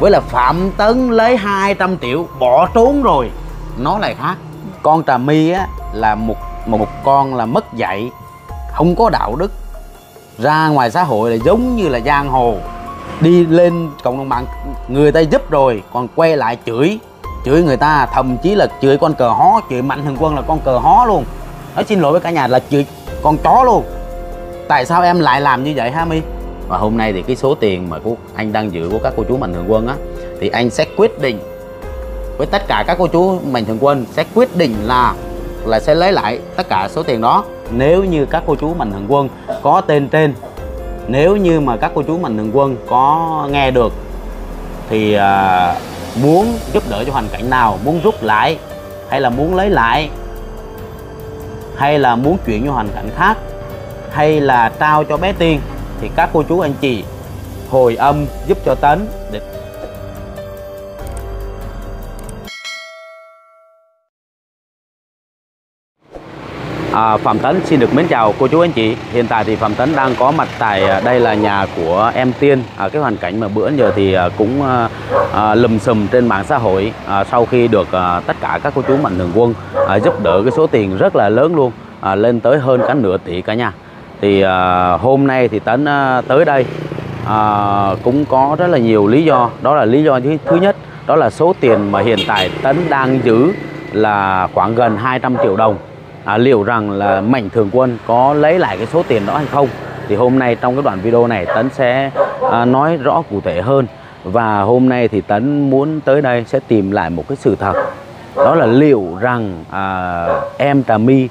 với là phạm tấn lấy 200 triệu bỏ trốn rồi. Nó lại khác con trà my á là một một, con là mất dạy không có đạo đức. Ra ngoài xã hội là giống như là giang hồ. Đi lên cộng đồng mạng người ta giúp rồi còn quay lại chửi. Chửi người ta thậm chí là chửi con cờ hó chửi mạnh thường quân là con cờ hó luôn. Nói xin lỗi với cả nhà là chửi con chó luôn. Tại sao em lại làm như vậy ha mi và hôm nay thì cái số tiền mà của anh đang giữ của các cô chú mạnh thường quân á thì anh sẽ quyết định với tất cả các cô chú mạnh thường quân sẽ quyết định là là sẽ lấy lại tất cả số tiền đó. Nếu như các cô chú mạnh thường quân có tên trên nếu như mà các cô chú mạnh thường quân có nghe được thì à, muốn giúp đỡ cho hoàn cảnh nào muốn rút lại hay là muốn lấy lại hay là muốn chuyển cho hoàn cảnh khác hay là trao cho bé tiên thì các cô chú anh chị hồi âm giúp cho tấn để À, Phạm Tấn xin được mến chào cô chú anh chị. Hiện tại thì Phạm Tấn đang có mặt tại à, đây là nhà của em Tiên. À, Cái hoàn cảnh mà bữa giờ thì à, cũng à, à, lùm xùm trên mạng xã hội à, Sau khi được à, tất cả các cô chú mạnh thường quân à, giúp đỡ cái số tiền rất là lớn luôn à, Lên tới hơn cả nửa tỷ cả nhà. Thì à, hôm nay thì Tấn à, tới đây à, cũng có rất là nhiều lý do. Đó là lý do thứ, thứ nhất Đó là số tiền mà hiện tại Tấn đang giữ là khoảng gần 200 triệu đồng. À, liệu rằng là mạnh thường quân có lấy lại cái số tiền đó hay không? Thì hôm nay trong cái đoạn video này tấn sẽ à, nói rõ cụ thể hơn. Và hôm nay thì tấn muốn tới đây sẽ tìm lại một cái sự thật. Đó là liệu rằng à, em trà my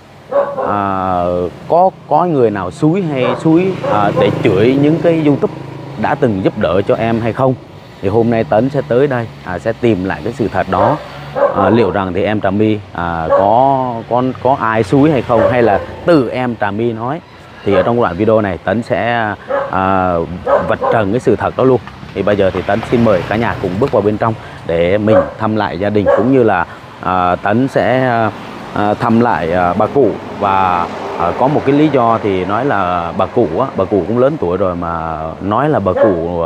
à, có có người nào xúi hay xúi à, để chửi những cái youtube đã từng giúp đỡ cho em hay không? Thì hôm nay tấn sẽ tới đây à, sẽ tìm lại cái sự thật đó. À, liệu rằng thì em Trà My à, có con có ai xúi hay không? Hay là từ em Trà My nói? Thì ở trong đoạn video này Tấn sẽ à, vạch trần cái sự thật đó luôn. Thì bây giờ thì Tấn xin mời cả nhà cùng bước vào bên trong để mình thăm lại gia đình cũng như là à, Tấn sẽ à, À, thăm lại à, bà cụ và à, có một cái lý do thì nói là bà cụ á, bà cụ cũng lớn tuổi rồi mà nói là bà cụ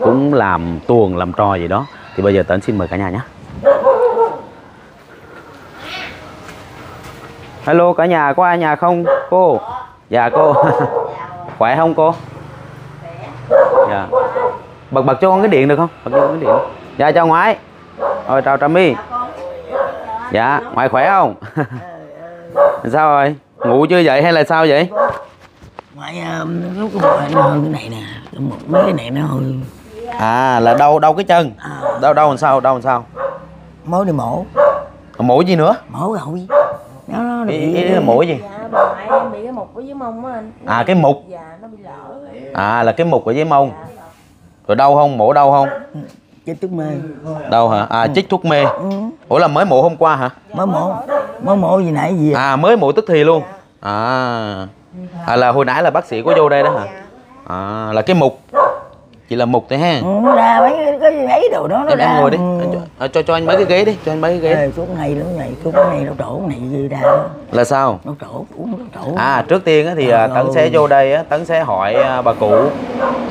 cũng làm tuồng làm trò gì đó thì bây giờ Tấn xin mời cả nhà nhé Hello cả nhà có ai nhà không cô? Dạ cô. Khỏe không cô? Dạ. Bật bật cho con cái điện được không? Bật cho con cái điện. Dạ chào ngoại. Rồi chào Trà My. Dạ, ngoại khỏe không? sao rồi? Ngủ chưa vậy hay là sao vậy? ngoại lúc cái bụng nó hơi cái này nè cái một mấy cái này nó hơi À là đau đau cái chân. Đau đau làm sao? Đau làm sao? mới đi mổ Mũi gì nữa? mổ rồi nó nó Ý, bị ý là mũi gì? Dạ, bà ngoại em bị cái mục ở dưới mông á anh. À cái mục. Dạ, nó bị lở. À là cái mục ở dưới mông. Rồi đau không? Mổ đau không? Chết tức mê Đau hả? À chích thuốc mê. ừ. Ủa là mới mổ hôm qua hả? mới mổ mới mổ gì nãy gì À mới mổ tức thì luôn. À. à là hồi nãy là bác sĩ có vô đây đó hả? À là cái mục. Chỉ là mục thôi ha. ừ, nó ra mấy cái, ấy đồ đó nó Em ra em ngồi đi. ừ. Cho, à, cho cho anh mấy cái ghế đi, cho anh mấy cái ghế. Ê, thuốc này nó này thuốc này nó trổ này gì ra. Là sao? nó trổ uống nó trổ À trước tiên á, thì à, Tấn sẽ vô đây á, Tấn sẽ hỏi à, bà cụ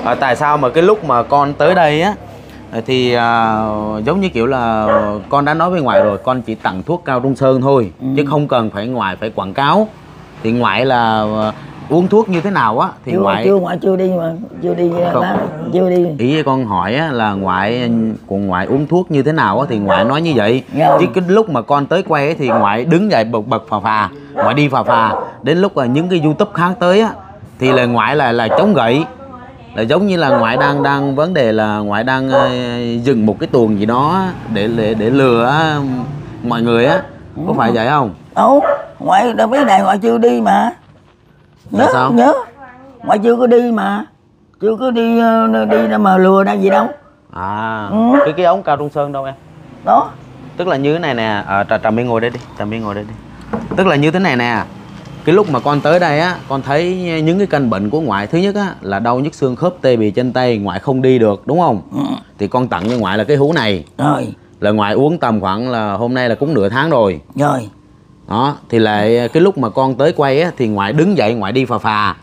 à, tại sao mà cái lúc mà con tới đây á thì à, giống như kiểu là con đã nói với ngoại rồi con chỉ tặng thuốc cao trung sơn thôi Ừ. chứ không cần phải ngoại phải quảng cáo thì ngoại là à, uống thuốc như thế nào á thì chưa ngoại chưa ngoại chưa đi mà chưa đi Không. má, chưa đi ý với con hỏi á, là ngoại của ngoại uống thuốc như thế nào á, thì ngoại nói như vậy Dạ. chứ cái lúc mà con tới quay ấy, thì ngoại đứng dậy bật bật phà phà ngoại đi phà phà đến lúc mà những cái youtube khác tới á thì là ngoại là là chống gậy là giống như là ngoại đang đang vấn đề là ngoại đang ờ, dừng một cái tuồng gì đó để để để lừa mọi người á. Có phải vậy không? Đâu ngoại đâu biết này ngoại chưa đi mà. Nhớ Là sao? nhớ. Ngoại chưa có đi mà. Chưa có đi ờ, đi đâu mà lừa đang gì đâu. À Ừ. cái cái ống cao trung sơn đâu em? Đó. Tức là như thế này nè. À, trà trà my ngồi đây đi trà my ngồi đây đi. Tức là như thế này nè cái lúc mà con tới đây á con thấy những cái căn bệnh của ngoại thứ nhất á là đau nhức xương khớp tê bì chân tay ngoại không đi được đúng không? Ừ. thì con tặng cho ngoại là cái hũ này. Rồi. Là ngoại uống tầm khoảng là hôm nay là cũng nửa tháng rồi. Rồi. Đó thì lại cái lúc mà con tới quay á thì ngoại đứng dậy ngoại đi phà phà.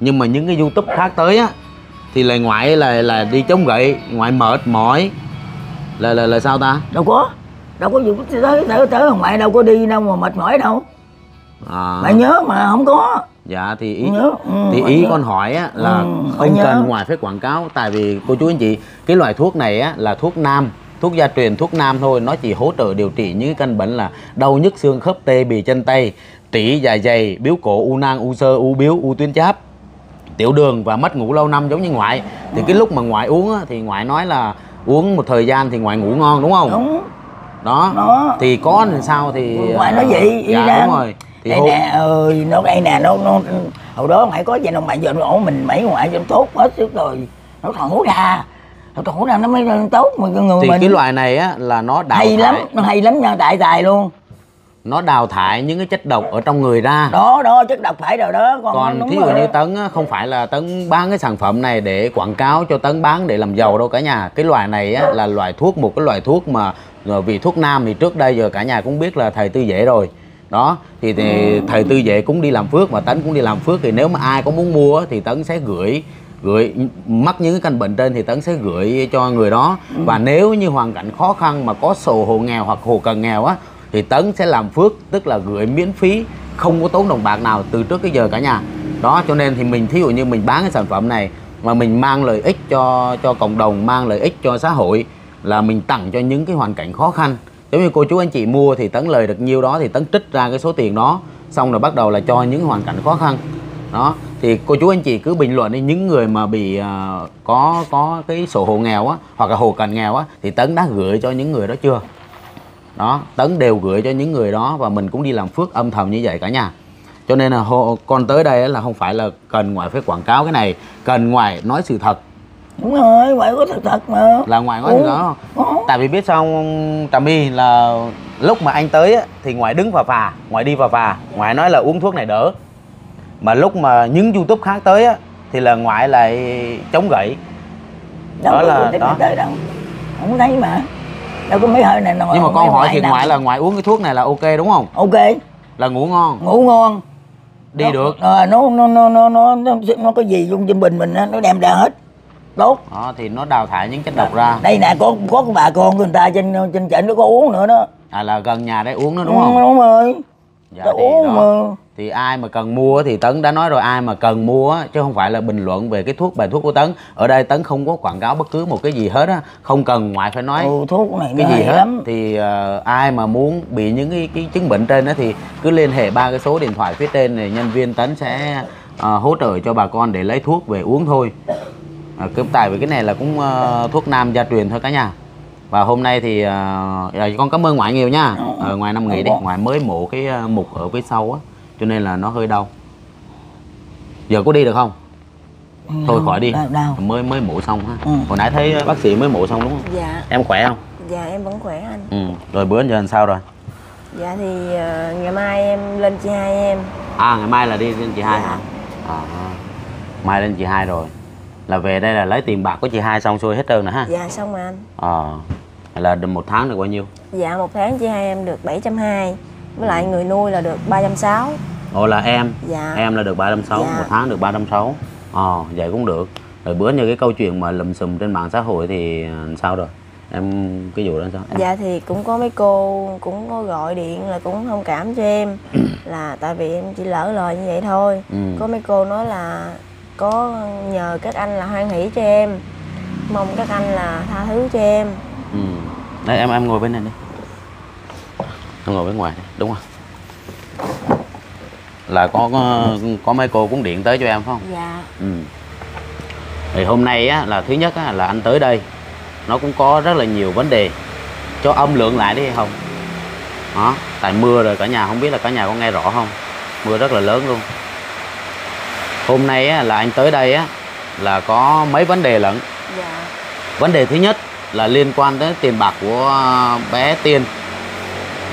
Nhưng mà những cái youtube khác tới á thì là ngoại là là đi chống gậy ngoại mệt mỏi. Là là là sao ta? Đâu có. Đâu có vụ tới tới tới ngoại đâu có đi đâu mà mệt mỏi đâu à, mày nhớ mà không có. Dạ thì ý nhớ. Ừ, thì ý nhớ. con hỏi á là Ừ, không nhớ. cần ngoài phép quảng cáo tại vì cô chú anh chị cái loại thuốc này á là thuốc nam thuốc gia truyền thuốc nam thôi nó chỉ hỗ trợ điều trị những cái căn bệnh là đau nhức xương khớp tê bì chân tay trĩ dạ dày biếu cổ u nang u sơ u biếu u tuyến giáp tiểu đường và mất ngủ lâu năm giống như ngoại. Thì cái lúc mà ngoại uống á, thì ngoại nói là uống một thời gian thì ngoại ngủ ngon đúng không? Đúng. Đó. Đó. thì có làm sao thì ngoại nói vậy y dạ đúng rồi thì đây hôm- nè ơi nó đây nè nó nó hồi đó mày có vậy đâu mày giờ nó ổn mình mấy ngoại cho tốt hết sức rồi. Nó thổ ra nó thổ ra nó mới tốt mà người thì mình cái loại này á là nó đào hay lắm thải. nó hay lắm nha tại tài luôn. Nó đào thải những cái chất độc ở trong người ra. Đó đó chất độc phải rồi đó còn đúng thí dụ như tấn á, không phải là tấn bán cái sản phẩm này để quảng cáo cho tấn bán để làm giàu đâu cả nhà. Cái loại này á, là loại thuốc một cái loại thuốc mà rồi vì thuốc nam thì trước đây giờ cả nhà cũng biết là thầy tư dễ rồi đó thì, thì thầy tư dễ cũng đi làm phước mà tấn cũng đi làm phước. Thì nếu mà ai có muốn mua thì tấn sẽ gửi gửi mắc những cái căn bệnh trên thì tấn sẽ gửi cho người đó. Và nếu như hoàn cảnh khó khăn mà có sổ hộ nghèo hoặc hộ cần nghèo á thì tấn sẽ làm phước tức là gửi miễn phí không có tốn đồng bạc nào từ trước tới giờ cả nhà. Đó cho nên thì mình thí dụ như mình bán cái sản phẩm này mà mình mang lợi ích cho cho cộng đồng mang lợi ích cho xã hội là mình tặng cho những cái hoàn cảnh khó khăn giống như cô chú anh chị mua thì tấn lời được nhiêu đó thì tấn trích ra cái số tiền đó xong rồi bắt đầu là cho những hoàn cảnh khó khăn. Đó thì cô chú anh chị cứ bình luận đi những người mà bị uh, có có cái sổ hộ nghèo á hoặc là hộ cận nghèo á thì tấn đã gửi cho những người đó chưa? Đó tấn đều gửi cho những người đó và mình cũng đi làm phước âm thầm như vậy cả nhà. Cho nên là hộ, con tới đây là không phải là cần ngoài phải quảng cáo cái này cần ngoài nói sự thật đúng rồi ngoại có thật thật mà. Là ngoài nói Ừ. đó. Đó. tại vì biết sao không, trà my là lúc mà anh tới á, thì ngoài đứng phà phà ngoài đi phà phà ngoài nói là uống thuốc này đỡ. Mà lúc mà những youtube khác tới á, thì là ngoại lại chống gậy. Đâu đó có là- đó. tới đâu. Không thấy mà. Đâu có mấy hơi này nhưng mà con hỏi thì ngoại là ngoại uống cái thuốc này là ok đúng không? Ok. Là ngủ ngon. Ngủ ngon. Đi Nó- được. Ờ, nó nó nó nó nó nó nó có gì dung trên bình mình nó đem ra hết tốt. Đó thì nó đào thải những chất độc ra. Đây nè có có bà con người ta trên trên chợ nó có uống nữa đó. À là gần nhà đấy uống nữa đúng Ừ, không đúng rồi. Dạ, thì, uống đó. mà. Thì ai mà cần mua thì tấn đã nói rồi ai mà cần mua chứ không phải là bình luận về cái thuốc bài thuốc của tấn. Ở đây tấn không có quảng cáo bất cứ một cái gì hết á không cần ngoại phải nói ừ, thuốc này cái nó gì hết. lắm. Thì ờ, ai mà muốn bị những cái, cái chứng bệnh trên đó thì cứ liên hệ ba cái số điện thoại phía trên này nhân viên tấn sẽ ờ, hỗ trợ cho bà con để lấy thuốc về uống thôi à, cái tại vì cái này là cũng ờ, thuốc nam gia truyền thôi cả nhà và hôm nay thì à, con cảm ơn ngoại nhiều nha ở ngoài năm nghỉ đi ngoại mới mổ cái mục ở phía sau á cho nên là nó hơi đau giờ có đi được không thôi khỏi đi đau, đau. mới mới mổ xong ha Ừ. hồi nãy thấy bác sĩ mới mổ xong đúng không dạ em khỏe không dạ em vẫn khỏe anh Ừ, rồi bữa giờ làm sao rồi? dạ thì ờ, ngày mai em lên chị hai em À ngày mai là đi lên chị hai Dạ. hả? À, mai lên chị hai rồi. Là về đây là lấy tiền bạc của chị hai xong xuôi hết trơn nữa ha. dạ xong rồi anh Ờ. là được một tháng được bao nhiêu? dạ một tháng chị hai em được 720 với lại người nuôi là được 360 Ồ là em. Dạ. Em là được 360, Dạ. một tháng được 360. Ờ, vậy cũng được. Rồi bữa như cái câu chuyện mà lùm xùm trên mạng xã hội thì ờ, sao rồi? Em cái vụ đó sao? Em... dạ thì cũng có mấy cô cũng có gọi điện là cũng thông cảm cho em là tại vì em chỉ lỡ lời như vậy thôi Ừ. có mấy cô nói là có nhờ các anh là hoan hỷ cho em mong các anh là tha thứ cho em Ừ. Đây em em ngồi bên này đi. Em ngồi bên ngoài đi, đúng không? Là có có, có mấy cô cũng điện tới cho em phải không? dạ Ừ. Thì hôm nay á, là thứ nhất á, là anh tới đây nó cũng có rất là nhiều vấn đề cho âm lượng lại đi không đó tại mưa rồi cả nhà không biết là cả nhà có nghe rõ không mưa rất là lớn luôn hôm nay á, là anh tới đây á là có mấy vấn đề lận. Dạ. Vấn đề thứ nhất là liên quan tới tiền bạc của bé Tiên.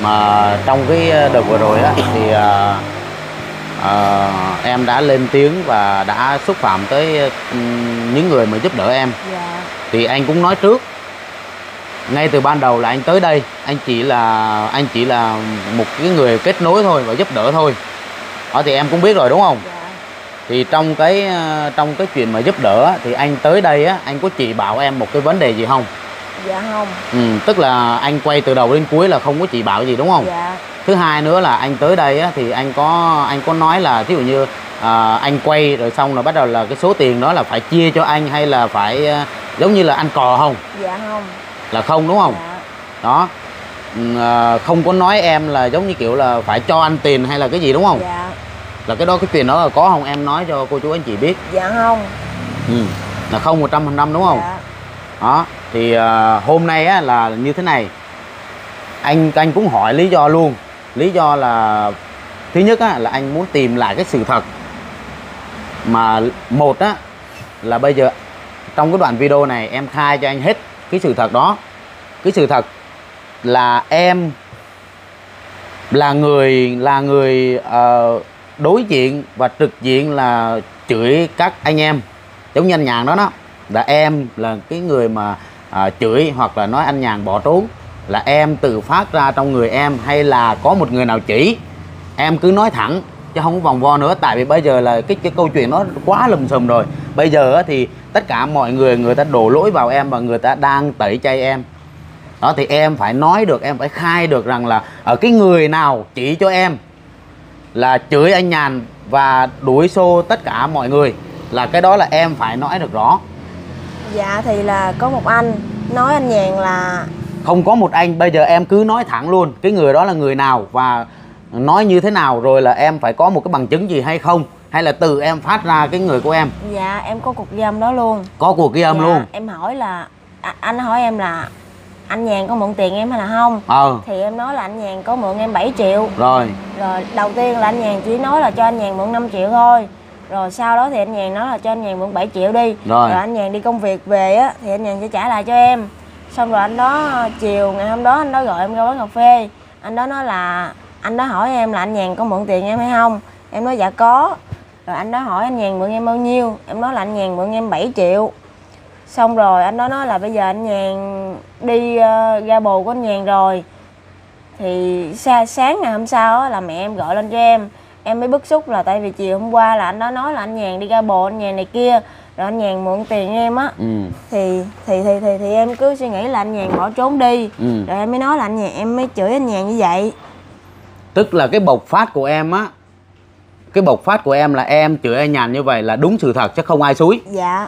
Mà trong cái đợt vừa rồi á thì à, à, em đã lên tiếng và đã xúc phạm tới ừm, những người mà giúp đỡ em. Dạ. Thì anh cũng nói trước. Ngay từ ban đầu là anh tới đây anh chỉ là anh chỉ là một cái người kết nối thôi và giúp đỡ thôi. Đó thì em cũng biết rồi đúng không? Dạ thì trong cái ờ, trong cái chuyện mà giúp đỡ thì anh tới đây á anh có chỉ bảo em một cái vấn đề gì không? Dạ không. Ừ, tức là anh quay từ đầu đến cuối là không có chỉ bảo gì đúng không? Dạ. Thứ hai nữa là anh tới đây á, thì anh có anh có nói là ví dụ như à, anh quay rồi xong rồi bắt đầu là cái số tiền đó là phải chia cho anh hay là phải à, giống như là ăn cò không? Dạ không. Là không đúng không? Dạ. Đó. À, không có nói em là giống như kiểu là phải cho anh tiền hay là cái gì đúng không? Dạ là cái đó cái chuyện đó là có không? Em nói cho cô chú anh chị biết. Dạ không. Ừ. là không một trăm phần trăm đúng không? Dạ. Đó thì à, hôm nay á, là như thế này. Anh anh cũng hỏi lý do luôn. Lý do là thứ nhất á, là anh muốn tìm lại cái sự thật. Mà một á là bây giờ trong cái đoạn video này em khai cho anh hết cái sự thật đó. Cái sự thật là em là người là người ờ, đối diện và trực diện là chửi các anh em. Giống như anh nhàn đó đó. Là em là cái người mà à, chửi hoặc là nói anh nhàn bỏ trốn. Là em từ phát ra trong người em hay là có một người nào chỉ. Em cứ nói thẳng chứ không có vòng vo nữa. Tại vì bây giờ là cái cái câu chuyện nó quá lùm xùm rồi. Bây giờ thì tất cả mọi người người ta đổ lỗi vào em và người ta đang tẩy chay em. Đó thì em phải nói được em phải khai được rằng là ở cái người nào chỉ cho em là chửi anh nhàn và đuổi xô tất cả mọi người là cái đó là em phải nói được rõ. Dạ thì là có một anh nói anh nhàn là không có một anh bây giờ em cứ nói thẳng luôn cái người đó là người nào và nói như thế nào rồi là em phải có một cái bằng chứng gì hay không hay là từ em phát ra cái người của em? Dạ em có cuộc ghi âm đó luôn. Có cuộc ghi âm dạ, luôn. em hỏi là à, anh hỏi em là anh nhàn có mượn tiền em hay là không ờ thì em nói là anh nhàn có mượn em 7 triệu rồi rồi đầu tiên là anh nhàn chỉ nói là cho anh nhàn mượn 5 triệu thôi rồi sau đó thì anh nhàn nói là cho anh nhàn mượn 7 triệu đi Rồi. anh nhàn đi công việc về á thì anh nhàn sẽ trả lại cho em xong rồi anh đó chiều ngày hôm đó anh đó gọi em ra quán cà phê anh đó nói là anh đó hỏi em là anh nhàn có mượn tiền em hay không em nói dạ có rồi anh đó hỏi anh nhàn mượn em bao nhiêu em nói là anh nhàn mượn em 7 triệu xong rồi anh đó nói là bây giờ anh nhàn đi ờ, ra bồ của anh nhàn rồi. Thì sa, sáng ngày hôm sau á, là mẹ em gọi lên cho em. Em mới bức xúc là tại vì chiều hôm qua là anh đó nói là anh nhàn đi ra bồ anh nhàn này kia rồi anh nhàn mượn tiền em á. Ừ. Thì thì thì thì thì em cứ suy nghĩ là anh nhàn bỏ trốn đi. Ừ. Rồi em mới nói là anh nhàn em mới chửi anh nhàn như vậy. Tức là cái bộc phát của em á cái bộc phát của em là em chửi anh nhàn như vậy là đúng sự thật chứ không ai xúi. Dạ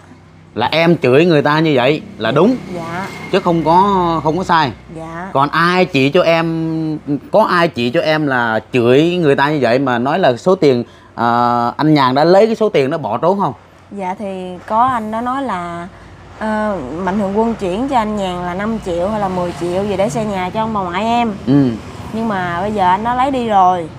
là em chửi người ta như vậy là đúng. Dạ. Chứ không có không có sai. Dạ. Còn ai chỉ cho em có ai chỉ cho em là chửi người ta như vậy mà nói là số tiền à, anh nhàn đã lấy cái số tiền đó bỏ trốn không? Dạ thì có anh đó nói là ờ, mạnh thường quân chuyển cho anh nhàn là 5 triệu hay là 10 triệu gì để xây nhà cho ông bà ngoại em. Ừ. Nhưng mà bây giờ anh nó lấy đi rồi.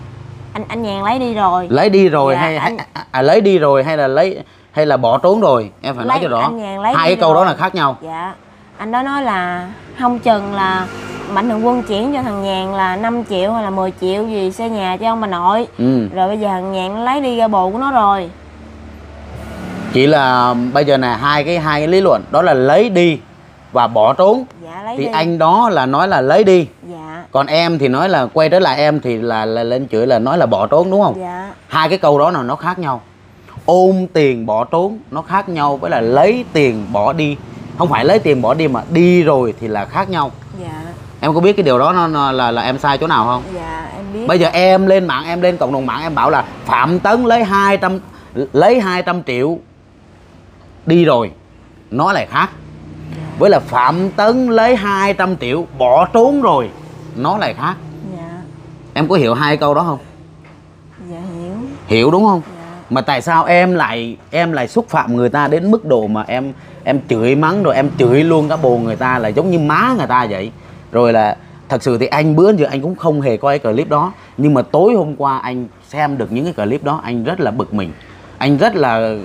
Anh anh nhàn lấy đi rồi. Lấy đi rồi Dạ, hay, anh- hay à, lấy đi rồi hay là lấy hay là bỏ trốn rồi? Em phải nói Lấy- cho rõ. anh Nhàn lấy hai cái câu đó rồi. là khác nhau. Dạ. Anh đó nói là không chừng là mạnh thường quân chuyển cho thằng nhàn là 5 triệu hay là 10 triệu gì xây nhà cho ông bà nội. Ừ. Rồi bây giờ thằng nhàn lấy đi ra bồ của nó rồi. Chỉ là bây giờ này hai cái hai cái lý luận. Đó là lấy đi và bỏ trốn. Dạ lấy thì đi. anh đó là nói là lấy đi. Dạ. Còn em thì nói là quay trở lại em thì là, là lên chửi là nói là bỏ trốn đúng không? Dạ. Hai cái câu đó là nó khác nhau ôm tiền bỏ trốn. Nó khác nhau với là lấy tiền bỏ đi. Không phải lấy tiền bỏ đi mà đi rồi thì là khác nhau. Dạ. Em có biết cái điều đó nó, nó là là em sai chỗ nào không? Dạ em biết. Bây giờ em lên mạng em lên cộng đồng mạng em bảo là phạm tấn lấy 200 lấy 200 triệu đi rồi. Nó lại khác. Với là phạm tấn lấy 200 triệu bỏ trốn rồi. Nó lại khác. Dạ. Em có hiểu hai câu đó không? Dạ hiểu. Hiểu đúng không? dạ mà tại sao em lại em lại xúc phạm người ta đến mức độ mà em em chửi mắng rồi em chửi luôn cả bồ người ta là giống như má người ta vậy? Rồi là thật sự thì anh bữa giờ anh cũng không hề coi cái clip đó. Nhưng mà tối hôm qua anh xem được những cái clip đó, anh rất là bực mình. Anh rất là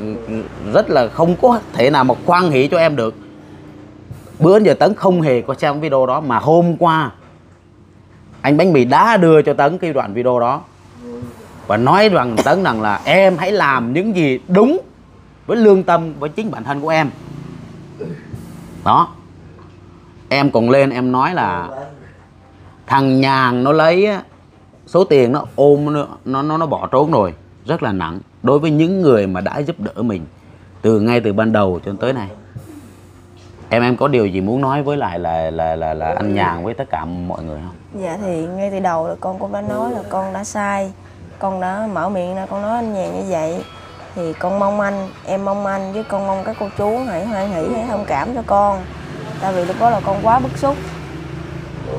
rất là không có thể nào mà khoan hỷ cho em được. Bữa giờ tấn không hề có xem video đó mà hôm qua anh bánh mì đã đưa cho tấn cái đoạn video đó và nói rằng tấn rằng là em hãy làm những gì đúng với lương tâm với chính bản thân của em. Đó. Em còn lên em nói là thằng nhàn nó lấy số tiền nó ôm nó nó, nó bỏ trốn rồi. Rất là nặng. Đối với những người mà đã giúp đỡ mình từ ngay từ ban đầu cho tới nay. Em em có điều gì muốn nói với lại là là là là anh nhàn với tất cả mọi người không? Dạ thì ngay từ đầu là con cũng đã nói là con đã sai. Con đã mở miệng ra con nói anh nhàn như vậy Thì con mong anh, em mong anh với con mong các cô chú hãy hoan hỷ, hãy thông cảm cho con. Tại vì lúc đó là con quá bức xúc.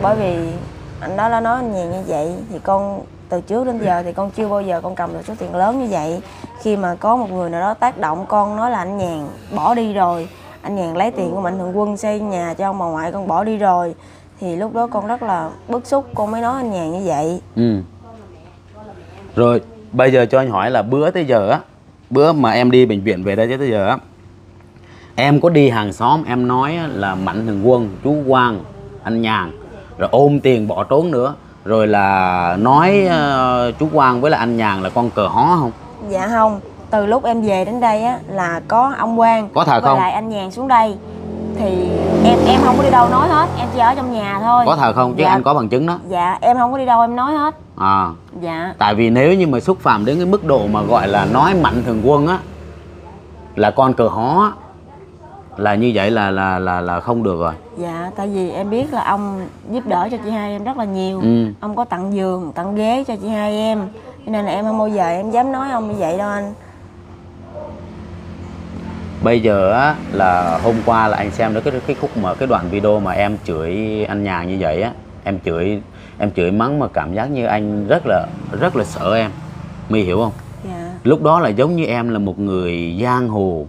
Bởi vì anh đó đã nói anh nhàn như vậy Thì con từ trước đến giờ thì con chưa bao giờ con cầm được số tiền lớn như vậy. Khi mà có một người nào đó tác động con nói là anh nhàn bỏ đi rồi. Anh nhàn lấy tiền của Mạnh Thường Quân xây nhà cho ông bà ngoại con bỏ đi rồi. Thì lúc đó con rất là bức xúc con mới nói anh nhàn như vậy. Ừ rồi bây giờ cho anh hỏi là bữa tới giờ á bữa mà em đi bệnh viện về đây tới giờ á em có đi hàng xóm em nói là mạnh thường quân chú quang anh nhàn rồi ôm tiền bỏ trốn nữa rồi là nói ờ, chú quang với là anh nhàn là con cờ hó không? Dạ không từ lúc em về đến đây á là có ông quang Có thật không? lại anh nhàn xuống đây. Thì em em không có đi đâu nói hết em chỉ ở trong nhà thôi. Có thật không? Chứ dạ, anh có bằng chứng đó. Dạ em không có đi đâu em nói hết à. Dạ. Tại vì nếu như mà xúc phạm đến cái mức độ mà gọi là nói mạnh thường quân á là con cờ hó á, là như vậy là là là là không được rồi. Dạ tại vì em biết là ông giúp đỡ cho chị hai em rất là nhiều. Ừ. ông có tặng giường tặng ghế cho chị hai em. Cho nên là em không bao giờ em dám nói ông như vậy đâu anh. Bây giờ á là hôm qua là anh xem được cái cái khúc mà cái đoạn video mà em chửi anh nhàn như vậy á em chửi em chửi mắng mà cảm giác như anh rất là rất là sợ em. Mi hiểu không? Dạ. Lúc đó là giống như em là một người giang hồ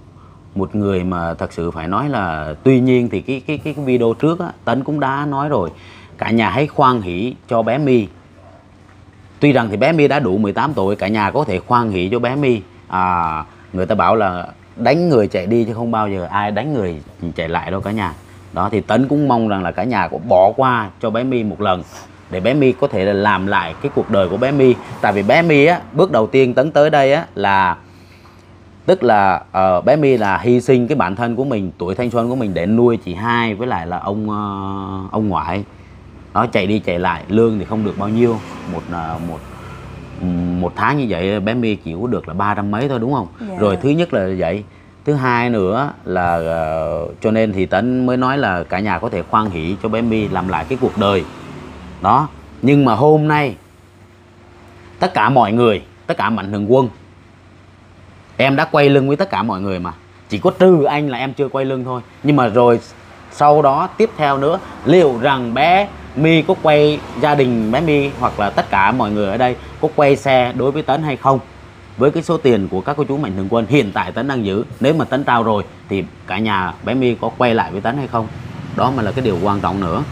một người mà thật sự phải nói là tuy nhiên thì cái cái cái, cái video trước á tấn cũng đã nói rồi cả nhà hãy khoan hỷ cho bé my tuy rằng thì bé my đã đủ 18 tuổi cả nhà có thể khoan hỷ cho bé my à người ta bảo là đánh người chạy đi chứ không bao giờ ai đánh người chạy lại đâu cả nhà. Đó thì tấn cũng mong rằng là cả nhà cũng bỏ qua cho bé my một lần để bé my có thể là làm lại cái cuộc đời của bé my. Tại vì bé my á bước đầu tiên tấn tới đây á là tức là ờ, bé my là hy sinh cái bản thân của mình tuổi thanh xuân của mình để nuôi chị hai với lại là ông ờ, ông ngoại. Đó chạy đi chạy lại lương thì không được bao nhiêu. Một ờ, một một tháng như vậy bé my chỉ có được là ba trăm mấy thôi đúng không? Dạ. rồi thứ nhất là vậy. Thứ hai nữa là ờ, cho nên thì tấn mới nói là cả nhà có thể khoan hỷ cho bé my làm lại cái cuộc đời đó, nhưng mà hôm nay, tất cả mọi người, tất cả mạnh thường quân, em đã quay lưng với tất cả mọi người mà. Chỉ có trừ anh là em chưa quay lưng thôi. Nhưng mà rồi sau đó, tiếp theo nữa, liệu rằng bé My có quay gia đình bé My hoặc là tất cả mọi người ở đây có quay xe đối với Tấn hay không? Với cái số tiền của các cô chú mạnh thường quân, hiện tại Tấn đang giữ. Nếu mà Tấn trao rồi, thì cả nhà bé My có quay lại với Tấn hay không? Đó mà là cái điều quan trọng nữa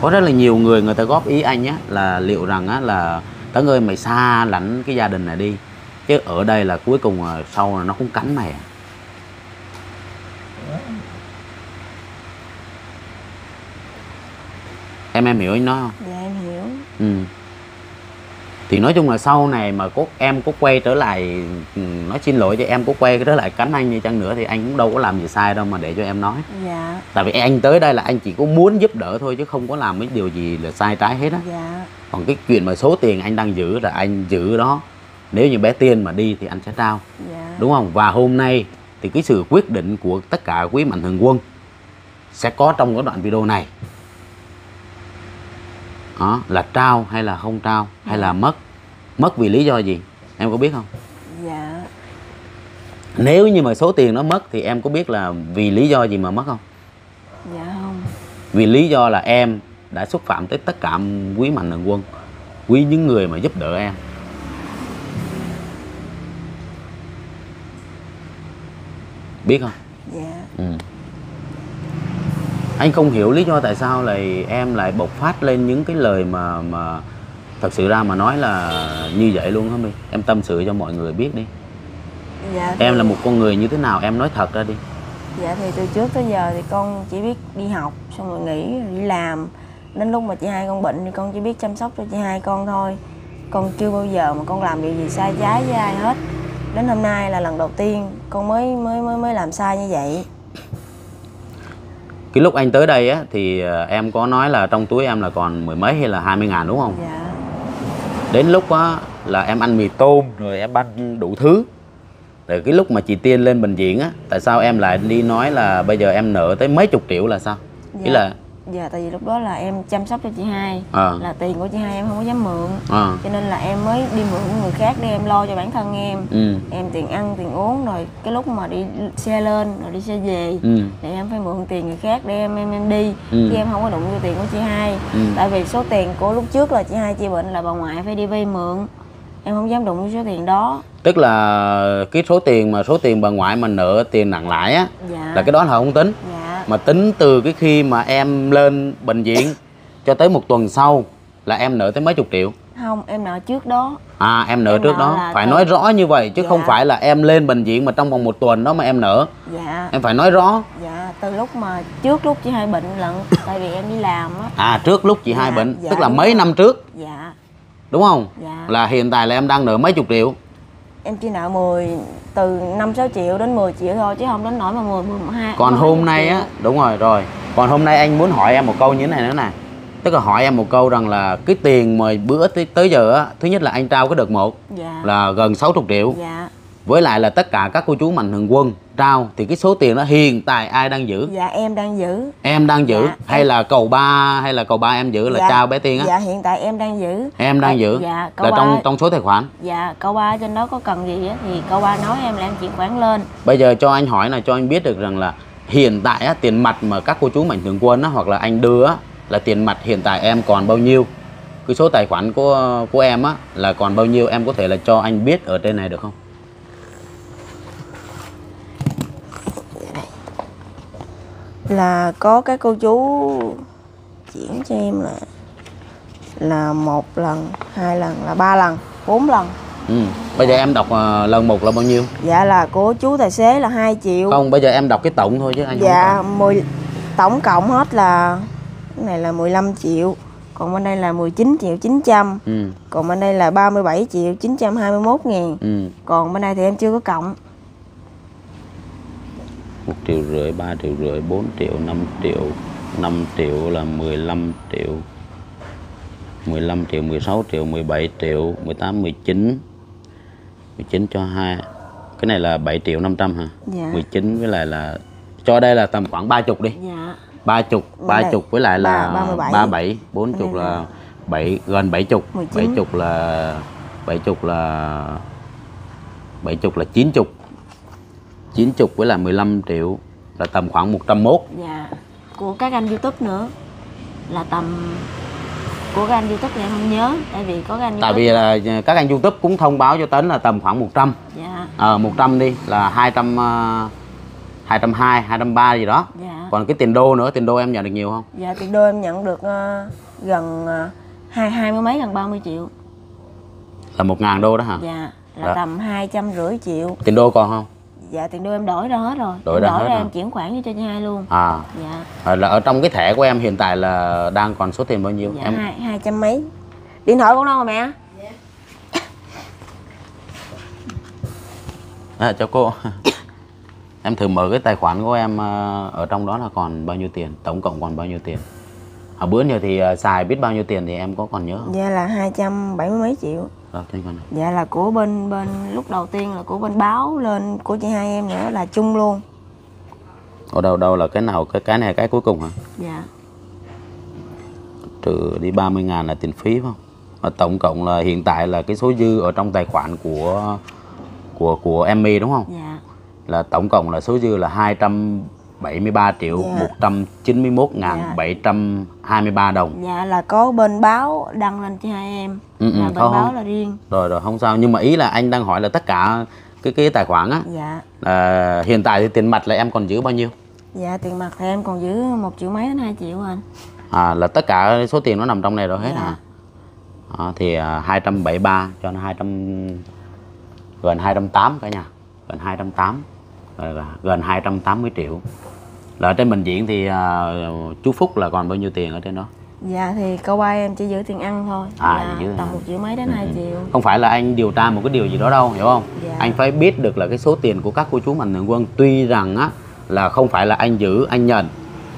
có rất là nhiều người người ta góp ý anh á là liệu rằng á là tấn ơi mày xa lánh cái gia đình này đi. Chứ ở đây là cuối cùng à, sau là nó cũng cắn mày. Em em hiểu anh nói không? Dạ em hiểu. Ừ. thì nói chung là sau này mà có em có quay trở lại ừ, nói xin lỗi cho em có quay trở lại cắn anh như chăng nữa thì anh cũng đâu có làm gì sai đâu mà để cho em nói. Dạ. Tại vì anh tới đây là anh chỉ có muốn giúp đỡ thôi chứ không có làm mấy điều gì là sai trái hết á. Dạ. Còn cái chuyện mà số tiền anh đang giữ là anh giữ đó. Nếu như bé tiên mà đi thì anh sẽ trao. Dạ. Đúng không? Và hôm nay thì cái sự quyết định của tất cả quý mạnh thường quân sẽ có trong cái đoạn video này đó là trao hay là không trao hay là mất? Mất vì lý do gì? Em có biết không? Dạ. Nếu như mà số tiền nó mất thì em có biết là vì lý do gì mà mất không? Dạ không. Vì lý do là em đã xúc phạm tới tất cả quý mạnh thường quân quý những người mà giúp đỡ em. Biết không? Dạ. Ừ. anh không hiểu lý do tại sao lại em lại bộc phát lên những cái lời mà mà thật sự ra mà nói là như vậy luôn hả mi em tâm sự cho mọi người biết đi. Dạ em thì- là một con người như thế nào? Em nói thật ra đi. Dạ thì từ trước tới giờ thì con chỉ biết đi học xong rồi nghỉ rồi đi làm. Đến lúc mà chị hai con bệnh thì con chỉ biết chăm sóc cho chị hai con thôi. Con chưa bao giờ mà con làm điều gì sai trái với ai hết. Đến hôm nay là lần đầu tiên con mới mới mới mới làm sai như vậy cái lúc anh tới đây á thì ờ, em có nói là trong túi em là còn mười mấy hay là hai mươi ngàn đúng không Dạ đến lúc á là em ăn mì tôm rồi em ăn đủ thứ Rồi cái lúc mà chị Tiên lên bệnh viện á, tại sao em lại đi nói là bây giờ em nợ tới mấy chục triệu là sao? Ý Dạ. là Dạ tại vì lúc đó là em chăm sóc cho chị hai. Ờ. Là tiền của chị hai em không có dám mượn. Ờ Cho nên là em mới đi mượn người khác để em lo cho bản thân em. Ừ. Em tiền ăn, tiền uống rồi cái lúc mà đi xe lên rồi đi xe về ừ. Thì em phải mượn tiền người khác để em em em đi. Ừ. Chứ em không có đụng vô tiền của chị hai. Ừ. Tại vì số tiền của lúc trước là chị hai chị bệnh là bà ngoại phải đi vay mượn. Em không dám đụng số tiền đó. Tức là cái số tiền mà số tiền bà ngoại mà nợ tiền nặng lãi á Dạ. là cái đó là không tính. Dạ mà tính từ cái khi mà em lên bệnh viện cho tới một tuần sau là em nợ tới mấy chục triệu? Không em nợ trước đó. À em nợ Em trước nợ đó. phải từ- nói rõ như vậy chứ Dạ. không phải là em lên bệnh viện mà trong vòng một tuần đó mà em nợ. Dạ. Em phải nói rõ. Dạ từ lúc mà trước lúc chị hai bệnh lận Tại vì em đi làm á. À trước lúc chị hai Dạ, bệnh dạ, tức là mấy rồi. năm trước. Dạ. Đúng không? Dạ. là hiện tại là em đang nợ mấy chục triệu? Em chỉ nợ 10 từ 5 6 triệu đến 10 triệu thôi chứ không đến nỗi mà 10 12 còn hôm nay á đúng rồi rồi. Còn hôm nay anh muốn hỏi em một câu như thế này nữa nè. Tức là hỏi em một câu rằng là cái tiền mà bữa tới, tới giờ á thứ nhất là anh trao cái đợt một Dạ. là gần 60 triệu. Dạ với lại là tất cả các cô chú mạnh thường quân trao thì cái số tiền đó hiện tại ai đang giữ? Dạ em đang giữ. Em đang giữ? Dạ, hay em- là cầu ba hay là cầu ba em giữ là Dạ, trao bé tiên á? Dạ hiện tại em đang giữ. Em đang giữ? Dạ là ba trong trong số tài khoản? Dạ câu ba trên đó có cần gì á thì câu ba nói em là em chuyển khoản lên. Bây giờ cho anh hỏi là cho anh biết được rằng là hiện tại á, tiền mặt mà các cô chú mạnh thường quân á, hoặc là anh đưa á, là tiền mặt hiện tại em còn bao nhiêu? Cái số tài khoản của của em á là còn bao nhiêu? Em có thể là cho anh biết ở trên này được không là có các cô chú chuyển cho em là là một lần hai lần là ba lần bốn lần ừ. bây giờ em đọc ờ, lần một là bao nhiêu dạ là của chú tài xế là 2 triệu không bây giờ em đọc cái tổng thôi chứ anh dạ. 10 tổng cộng hết là cái này là 15 triệu còn bên đây là 19 triệu 900 ừ. còn bên đây là 37 triệu 921 ngàn ừ. còn bên đây thì em chưa có cộng một triệu rưỡi ba triệu rưỡi bốn triệu năm triệu 5 triệu là 15 triệu 15 triệu 16 triệu 17 triệu 18 19 19 cho hai cái này là 7 triệu 500 hả? Dạ. 19 với lại là cho đây là tầm khoảng 30 đi. Dạ. 30 Bên 30 với lại là ba- 37. 37 40 Bên này là là 7 gần 70 19. 70 là 70 là 70 là 90 90 với là 15 triệu là tầm khoảng 101 dạ. Của các anh youtube nữa. Là tầm của các anh youtube thì em không nhớ tại vì có các anh tại vì là các anh YouTube cũng thông báo cho Tấn là tầm khoảng 100 dạ. Ờ 100 đi là 200 uh, 220 230 gì đó. Dạ. Còn cái tiền đô nữa tiền đô em nhận được nhiều không? Dạ tiền đô em nhận được ờ, gần ờ, hai hai mươi mấy gần 30 triệu. Là 1 ngàn đô đó hả? Dạ là Dạ. tầm hai trăm rưỡi triệu. Tiền đô còn không dạ tiền đô em đổi ra hết rồi. Đổi em ra đổi hết ra rồi. em chuyển khoản cho chị hai luôn. À. Dạ. Là ở trong cái thẻ của em hiện tại là đang còn số tiền bao nhiêu? Dạ em hai hai trăm mấy. Điện thoại con đâu rồi mẹ. À, cho cô. Em thử mở cái tài khoản của em ờ, ở trong đó là còn bao nhiêu tiền? Tổng cộng còn bao nhiêu tiền? À, bữa giờ thì ờ, xài biết bao nhiêu tiền thì em có còn nhớ không? Dạ là hai trăm bảy mươi mấy triệu rồi trên con này. Dạ là của bên bên lúc đầu tiên là của bên báo lên của chị hai em nữa là chung luôn. Ở đâu đâu là cái nào cái cái này cái cuối cùng hả? Dạ. Trừ đi 30 ngàn là tiền phí phải không? Và tổng cộng là hiện tại là cái số dư ở trong tài khoản của của của Emmy đúng không? Dạ. Là tổng cộng là số dư là 273 triệu Dạ. 191 ngàn Dạ. 723 đồng. Dạ là có bên báo đăng lên cho hai em. Ừ, ừ, là bên có báo không? là riêng. Rồi rồi không sao. Nhưng mà ý là anh đang hỏi là tất cả cái cái tài khoản á dạ. là hiện tại thì tiền mặt là em còn giữ bao nhiêu? Dạ tiền mặt thì em còn giữ một triệu mấy đến 2 triệu anh. À là tất cả số tiền nó nằm trong này rồi hết Dạ. hả? À, thì à, 273 cho nó 200 gần 208 cả nhà. Gần 208 Rồi là gần 280 triệu. Là ở trên bệnh viện thì à, chú Phúc là còn bao nhiêu tiền ở trên đó? Dạ thì câu ba em chỉ giữ tiền ăn thôi. À, là giữ tầm một triệu mấy đến 2 triệu. Không phải là anh điều tra một cái điều gì đó đâu hiểu không? Dạ. anh phải biết được là cái số tiền của các cô chú mạnh thường quân. Tuy rằng á là không phải là anh giữ anh nhận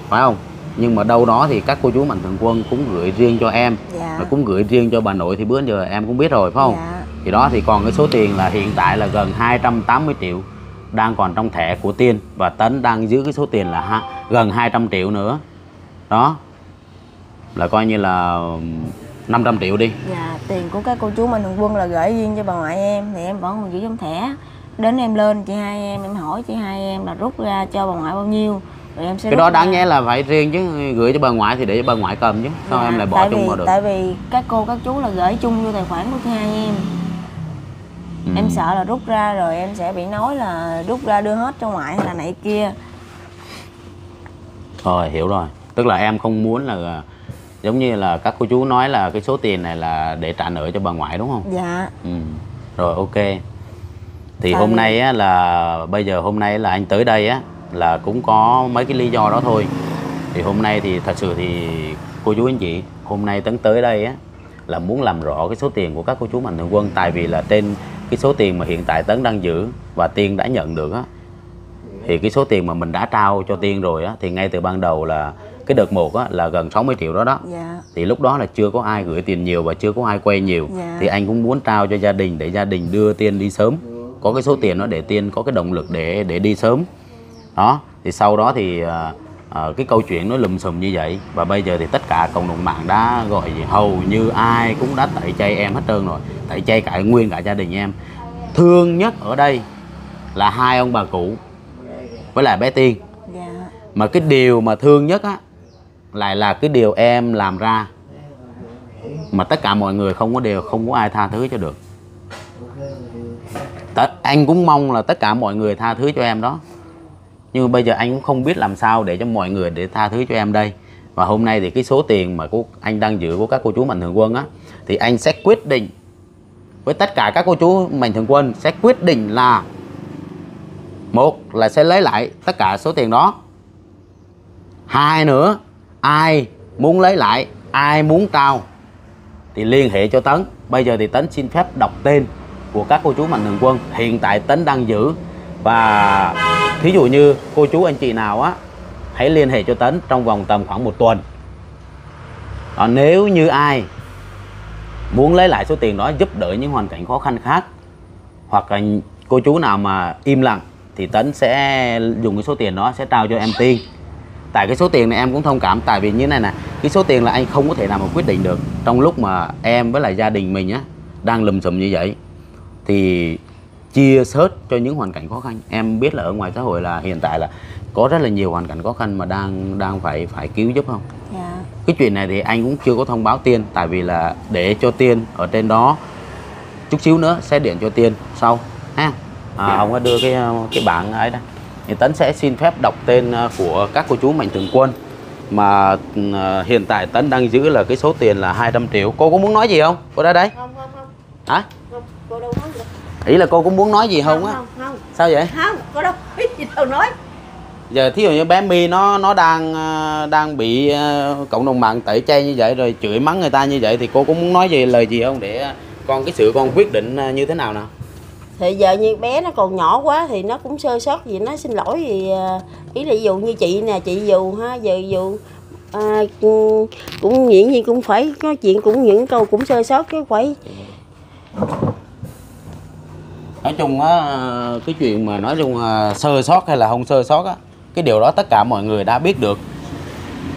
phải không? Nhưng mà đâu đó thì các cô chú mạnh thường quân cũng gửi riêng cho em. Dạ. Và cũng gửi riêng cho bà nội thì bữa giờ em cũng biết rồi phải không? Dạ. Thì đó thì còn cái số tiền là hiện tại là gần 280 triệu đang còn trong thẻ của Tiên và Tấn đang giữ cái số tiền là ha, gần 200 triệu nữa. Đó là coi như là 500 triệu đi. Dạ, tiền của các cô chú Mạnh Thường Quân là gửi riêng cho bà ngoại em. Thì em vẫn còn giữ trong thẻ. Đến em lên chị hai em em hỏi chị hai em là rút ra cho bà ngoại bao nhiêu rồi em sẽ cái đó đáng nhẽ là phải riêng chứ gửi cho bà ngoại thì để cho bà ngoại cầm chứ. Sao Dạ, em lại bỏ chung vì, vào được. Tại vì các cô các chú là gửi chung vô tài khoản của chị hai em. Ừ. Em sợ là rút ra rồi em sẽ bị nói là rút ra đưa hết cho ngoại hay là này kia. Rồi hiểu rồi Tức là em không muốn là Giống như là các cô chú nói là cái số tiền này là để trả nợ cho bà ngoại đúng không? Dạ. Ừ. Rồi ok Thì Tại hôm nay á, là Bây giờ hôm nay là anh tới đây á Là cũng có mấy cái lý do đó thôi Thì hôm nay thì thật sự thì Cô chú anh chị Hôm nay Tấn tới đây á Là muốn làm rõ cái số tiền của các cô chú mạnh thường quân Tại vì là trên cái số tiền mà hiện tại Tấn đang giữ Và Tiên đã nhận được á thì cái số tiền mà mình đã trao cho Tiên rồi á thì ngay từ ban đầu là cái đợt một á là gần 60 triệu đó đó Dạ. thì lúc đó là chưa có ai gửi tiền nhiều và chưa có ai quay nhiều Dạ. thì anh cũng muốn trao cho gia đình để gia đình đưa Tiên đi sớm có cái số tiền đó để Tiên có cái động lực để để đi sớm đó thì sau đó thì à, à, cái câu chuyện nó lùm xùm như vậy. Và bây giờ thì tất cả cộng đồng mạng đã gọi gì? Hầu như ai cũng đã tẩy chay em hết trơn rồi. Tẩy chay cả nguyên cả gia đình em. Thương nhất ở đây là hai ông bà cụ với lại bé Tiên. Dạ. mà cái điều mà thương nhất á lại là cái điều em làm ra mà tất cả mọi người không có điều không có ai tha thứ cho được. Tất, anh cũng mong là tất cả mọi người tha thứ cho em đó nhưng mà bây giờ anh cũng không biết làm sao để cho mọi người để tha thứ cho em đây. Và hôm nay thì cái số tiền mà của anh đang giữ của các cô chú mạnh thường quân á, thì anh sẽ quyết định, với tất cả các cô chú mạnh thường quân sẽ quyết định là, một là sẽ lấy lại tất cả số tiền đó. Hai nữa, ai muốn lấy lại, ai muốn trao, thì liên hệ cho tấn. Bây giờ thì tấn xin phép đọc tên của các cô chú mạnh thường quân. Hiện tại tấn đang giữ và thí dụ như cô chú anh chị nào á hãy liên hệ cho tấn trong vòng tầm khoảng một tuần. Đó, nếu như ai muốn lấy lại số tiền đó giúp đỡ những hoàn cảnh khó khăn khác hoặc là cô chú nào mà im lặng thì tấn sẽ dùng cái số tiền đó sẽ trao cho em tiên. Tại cái số tiền này em cũng thông cảm tại vì như này nè cái số tiền là anh không có thể nào mà quyết định được. Trong lúc mà em với lại gia đình mình á đang lùm xùm như vậy thì chia sớt cho những hoàn cảnh khó khăn. Em biết là ở ngoài xã hội là hiện tại là có rất là nhiều hoàn cảnh khó khăn mà đang đang phải phải cứu giúp không? Dạ. cái chuyện này thì anh cũng chưa có thông báo tiên tại vì là để cho tiên ở trên đó chút xíu nữa sẽ điện cho tiên sau ha? À, ông có đưa cái cái bảng ấy đây thì tấn sẽ xin phép đọc tên ờ, của các cô chú mạnh thường quân. Mà ờ, hiện tại tấn đang giữ là cái số tiền là 200 triệu. Cô có muốn nói gì không? Cô ra đây. Không không không. Hả? Không cô đâu nói gì đâu. Ý là cô cũng muốn nói gì không á? Không không sao vậy? Không cô đâu biết gì đâu nói. Giờ thí dụ như bé My nó nó đang ờ, đang bị ờ, cộng đồng mạng tẩy chay như vậy rồi chửi mắng người ta như vậy thì cô có muốn nói gì lời gì không để con cái sự con quyết định ờ, như thế nào nào? Thì giờ như bé nó còn nhỏ quá thì nó cũng sơ sót gì nó xin lỗi à, ý là ví dụ như chị nè chị dù ha giờ dù à, cũng cũng nghiện gì cũng phải có chuyện cũng những câu cũng sơ sót cái phải nói chung á, cái chuyện mà nói chung à, sơ sót hay là không sơ sót á, cái điều đó tất cả mọi người đã biết được.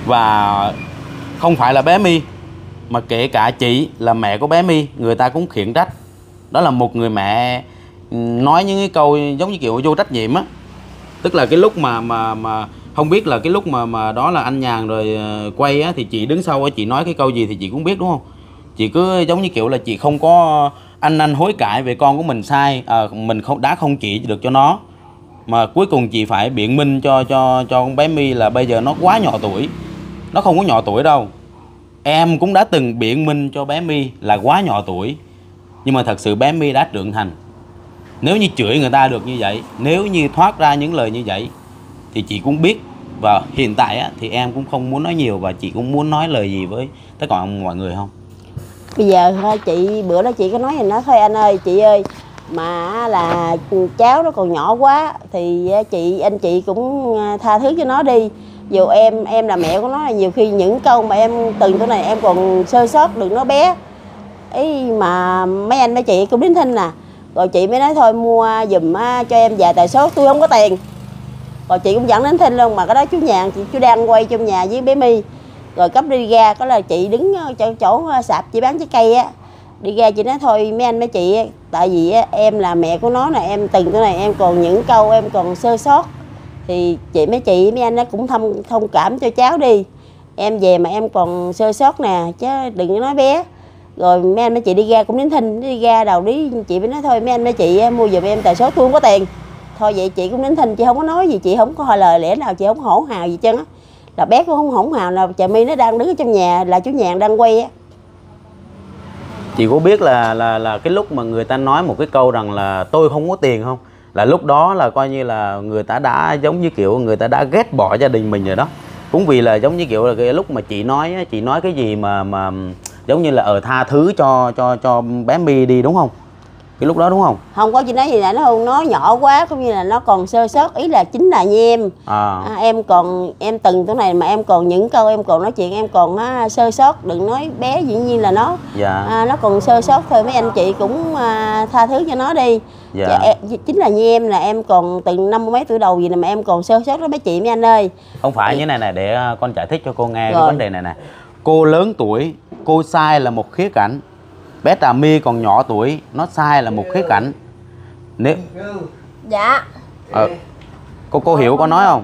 Và không phải là bé My, mà kể cả chị là mẹ của bé My, người ta cũng khiển trách. Đó là một người mẹ ừ, nói những cái câu giống như kiểu vô trách nhiệm á. Tức là cái lúc mà mà mà không biết là cái lúc mà mà đó là anh nhàn rồi à, quay á, thì chị đứng sau á, chị nói cái câu gì thì chị cũng biết, đúng không? Chị cứ giống như kiểu là chị không có anh anh hối cải về con của mình sai à, mình không đã không chỉ được cho nó. Mà cuối cùng chị phải biện minh cho cho cho con bé My là bây giờ nó quá nhỏ tuổi. Nó không có nhỏ tuổi đâu. Em cũng đã từng biện minh cho bé My là quá nhỏ tuổi. Nhưng mà thật sự bé My đã trưởng thành. Nếu như chửi người ta được như vậy nếu như thoát ra những lời như vậy thì chị cũng biết. Và hiện tại á, thì em cũng không muốn nói nhiều và chị cũng muốn nói lời gì với tất cả mọi người không? Bây giờ thôi chị, bữa đó chị có nói thì nó thôi anh ơi, chị ơi, mà là cháu nó còn nhỏ quá, thì à, chị, anh chị cũng à, tha thứ cho nó đi. Dù em em là mẹ của nó là nhiều khi những câu mà em từng tuổi này em còn sơ sót được nó bé. Ấy mà mấy anh, mấy chị cũng đến thinh nè rồi chị mới nói thôi, mua giùm cho em vài tài số, tôi không có tiền. Rồi chị cũng dẫn đến thinh luôn, mà cái đó chú nhà chị, chú đang quay trong nhà với bé my rồi cấp đi ra có là chị đứng ờ, chỗ, chỗ ờ, sạp chị bán trái cây á. Đi ra chị nói thôi mấy anh mấy chị tại vì á, em là mẹ của nó nè em từng cái này em còn những câu em còn sơ sót. Thì chị mấy chị mấy anh nó cũng thông thông cảm cho cháu đi. Em về mà em còn sơ sót nè chứ đừng nói bé. Rồi mấy anh mấy chị đi ra cũng đến thinh đi ra đầu đi chị mới nói thôi mấy anh mấy chị mua giùm em tài số tôi không có tiền. Thôi vậy chị cũng đến thinh chị không có nói gì chị không có lời lẽ nào chị không hổ hào gì chân á là bé cũng không hỗn hào là chị my nó đang đứng ở trong nhà, là chú nhàn đang quay á. Chị có biết là là là cái lúc mà người ta nói một cái câu rằng là tôi không có tiền không? Là lúc đó là coi như là người ta đã giống như kiểu người ta đã ghét bỏ gia đình mình rồi đó. Cũng vì là giống như kiểu là cái lúc mà chị nói chị nói cái gì mà mà giống như là ở tha thứ cho cho cho bé My đi, đúng không? Cái lúc đó đúng không? Không có chị nói gì là nó không nó nhỏ quá cũng như là nó còn sơ sót ý là chính là như em. À, à, em còn em từng tuổi này mà em còn những câu em còn nói chuyện em còn á, sơ sót đừng nói bé dĩ nhiên là nó. Dạ. À, nó còn sơ sót thôi mấy anh chị cũng à, tha thứ cho nó đi. Dạ. Dạ, em, chính là như em là em còn từng năm mấy tuổi đầu gì nè mà em còn sơ sót đó mấy chị mấy anh ơi. Không phải như này này để à, con giải thích cho cô nghe cái Rồi. vấn đề này nè. Cô lớn tuổi cô sai là một khía cạnh bé trà my còn nhỏ tuổi nó sai là một khía cạnh. Nếu dạ. Ờ, cô cô hiểu có nói không?